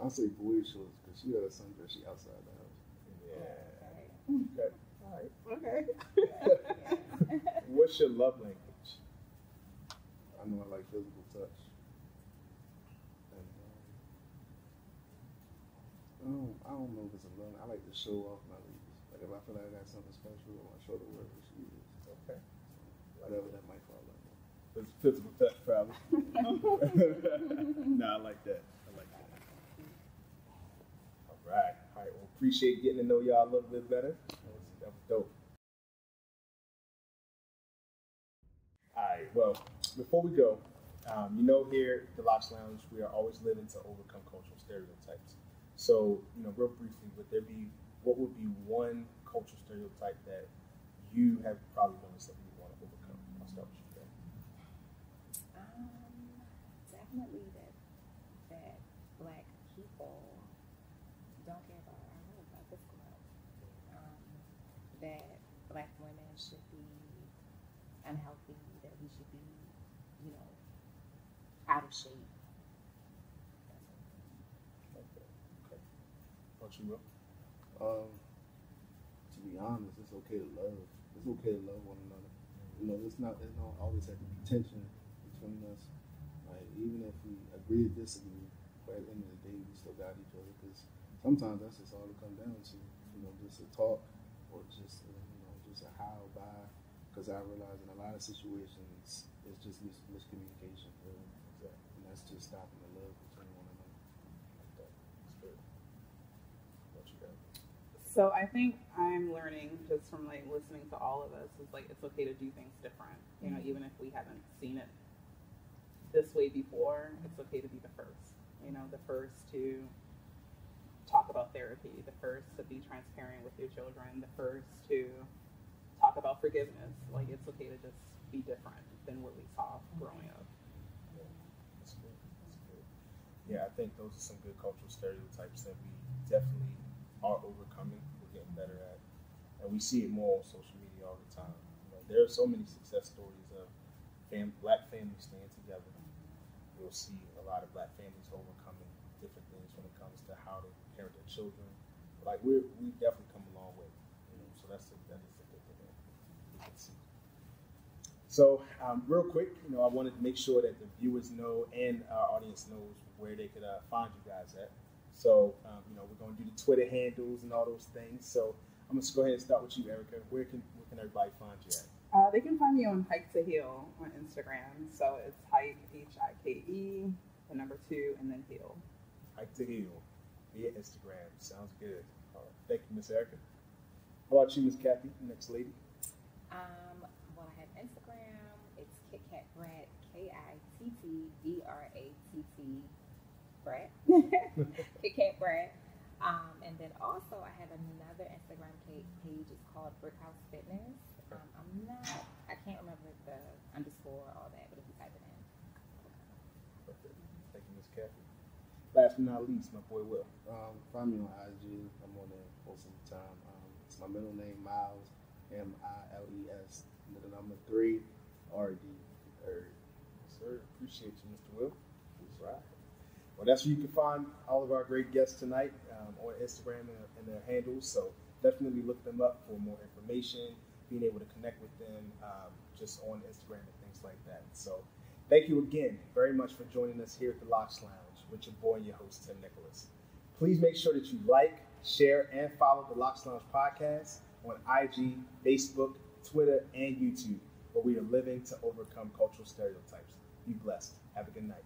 Speaker 4: I'll say boy shorts because she got a sundress. She outside the house.
Speaker 1: Yeah. Okay. All right.
Speaker 2: Okay.
Speaker 1: What's your love language?
Speaker 4: I know I like physical touch. And, um, I don't, I don't know if it's a love. I like to show off my ladies. Like if I feel like I got something special, I want to show the world what she is.
Speaker 1: Okay.
Speaker 4: Whatever that might fall under.
Speaker 1: Phys- Physical touch, probably. nah, I like that. I like that. All right. All right. Well, appreciate getting to know y'all a little bit better. That was, that was dope. All right. Well, before we go, um, you know, here at the Locs Lounge, we are always living to overcome cultural stereotypes. So, you know, real briefly, would there be what would be one cultural stereotype that you have probably noticed that you want to overcome? I'll start with you.
Speaker 3: Um, definitely that that black people don't care about our health, about physical health. Um, that black women should be unhealthy, that we should be, you know, out of shape. That's
Speaker 1: Okay. Okay. What you will?
Speaker 4: Um, to be honest, it's okay to okay to love one another. You know, it's not. It don't always have to be tension between us. Like even if we agree to disagree, but at the end of the day, we still got each other. Because sometimes that's just all it comes down to. You know, just a talk or just uh, you know just a how by. Because I realize in a lot of situations, it's just mis- miscommunication, really, and that's just stopping the love between one another.
Speaker 1: Like that. That's good. What you got?
Speaker 2: So I think I'm learning just from like listening to all of us is like it's okay to do things different. You know, mm-hmm. even if we haven't seen it this way before, it's okay to be the first. You know, the first to talk about therapy, the first to be transparent with your children, the first to talk about forgiveness. Like it's okay to just be different than what we saw growing up.
Speaker 1: Yeah, that's good. That's good. Yeah, I think those are some good cultural stereotypes that we definitely are overcoming. We're getting better at, and we see it more on social media all the time. You know, there are so many success stories of fam- black families staying together. You'll see a lot of black families overcoming different things when it comes to how to parent their children. Like we're we definitely come a long way. You know, so that's a, that is a good thing we can see. So, um, real quick, you know, I wanted to make sure that the viewers know and our audience knows where they could uh, find you guys at. So, um, you know, we're going to do the Twitter handles and all those things. So, I'm going to go ahead and start with you, Erica. Where can where can everybody find you at?
Speaker 2: Uh, they can find me on Hike to Heal on Instagram. So it's Hike H I K E, the number two, and then Heal.
Speaker 1: Hike to Heal via Instagram. Sounds good. All right. Thank you, Miss Erica. How about you, Miss Cathy, next lady?
Speaker 3: Um, well, I have Instagram. It's Kit Kat Brat, K I T T B R A T T Brat. Kit Kat Brat. Um, and then also I have another Instagram ca- page. It's called Brickhouse Fitness. Um, I'm not. I can't remember the underscore or all that, but if you type it in.
Speaker 1: Perfect. Thank you, Miss Cathy. Last but not least, my boy Will.
Speaker 4: Um, find me on IG. I'm on there most of the time. Um, it's my middle name, Miles, M I L E S, and then the number three, R D, third.
Speaker 1: Sir, appreciate you, Mr. Will. Well, that's where you can find all of our great guests tonight um, on Instagram and, and their handles. So definitely look them up for more information, being able to connect with them um, just on Instagram and things like that. So thank you again very much for joining us here at the Locs Lounge with your boy and your host, Tim Nicholas. Please make sure that you like, share, and follow the Locs Lounge podcast on IG, Facebook, Twitter, and YouTube, where we are living to overcome cultural stereotypes. Be blessed. Have a good night.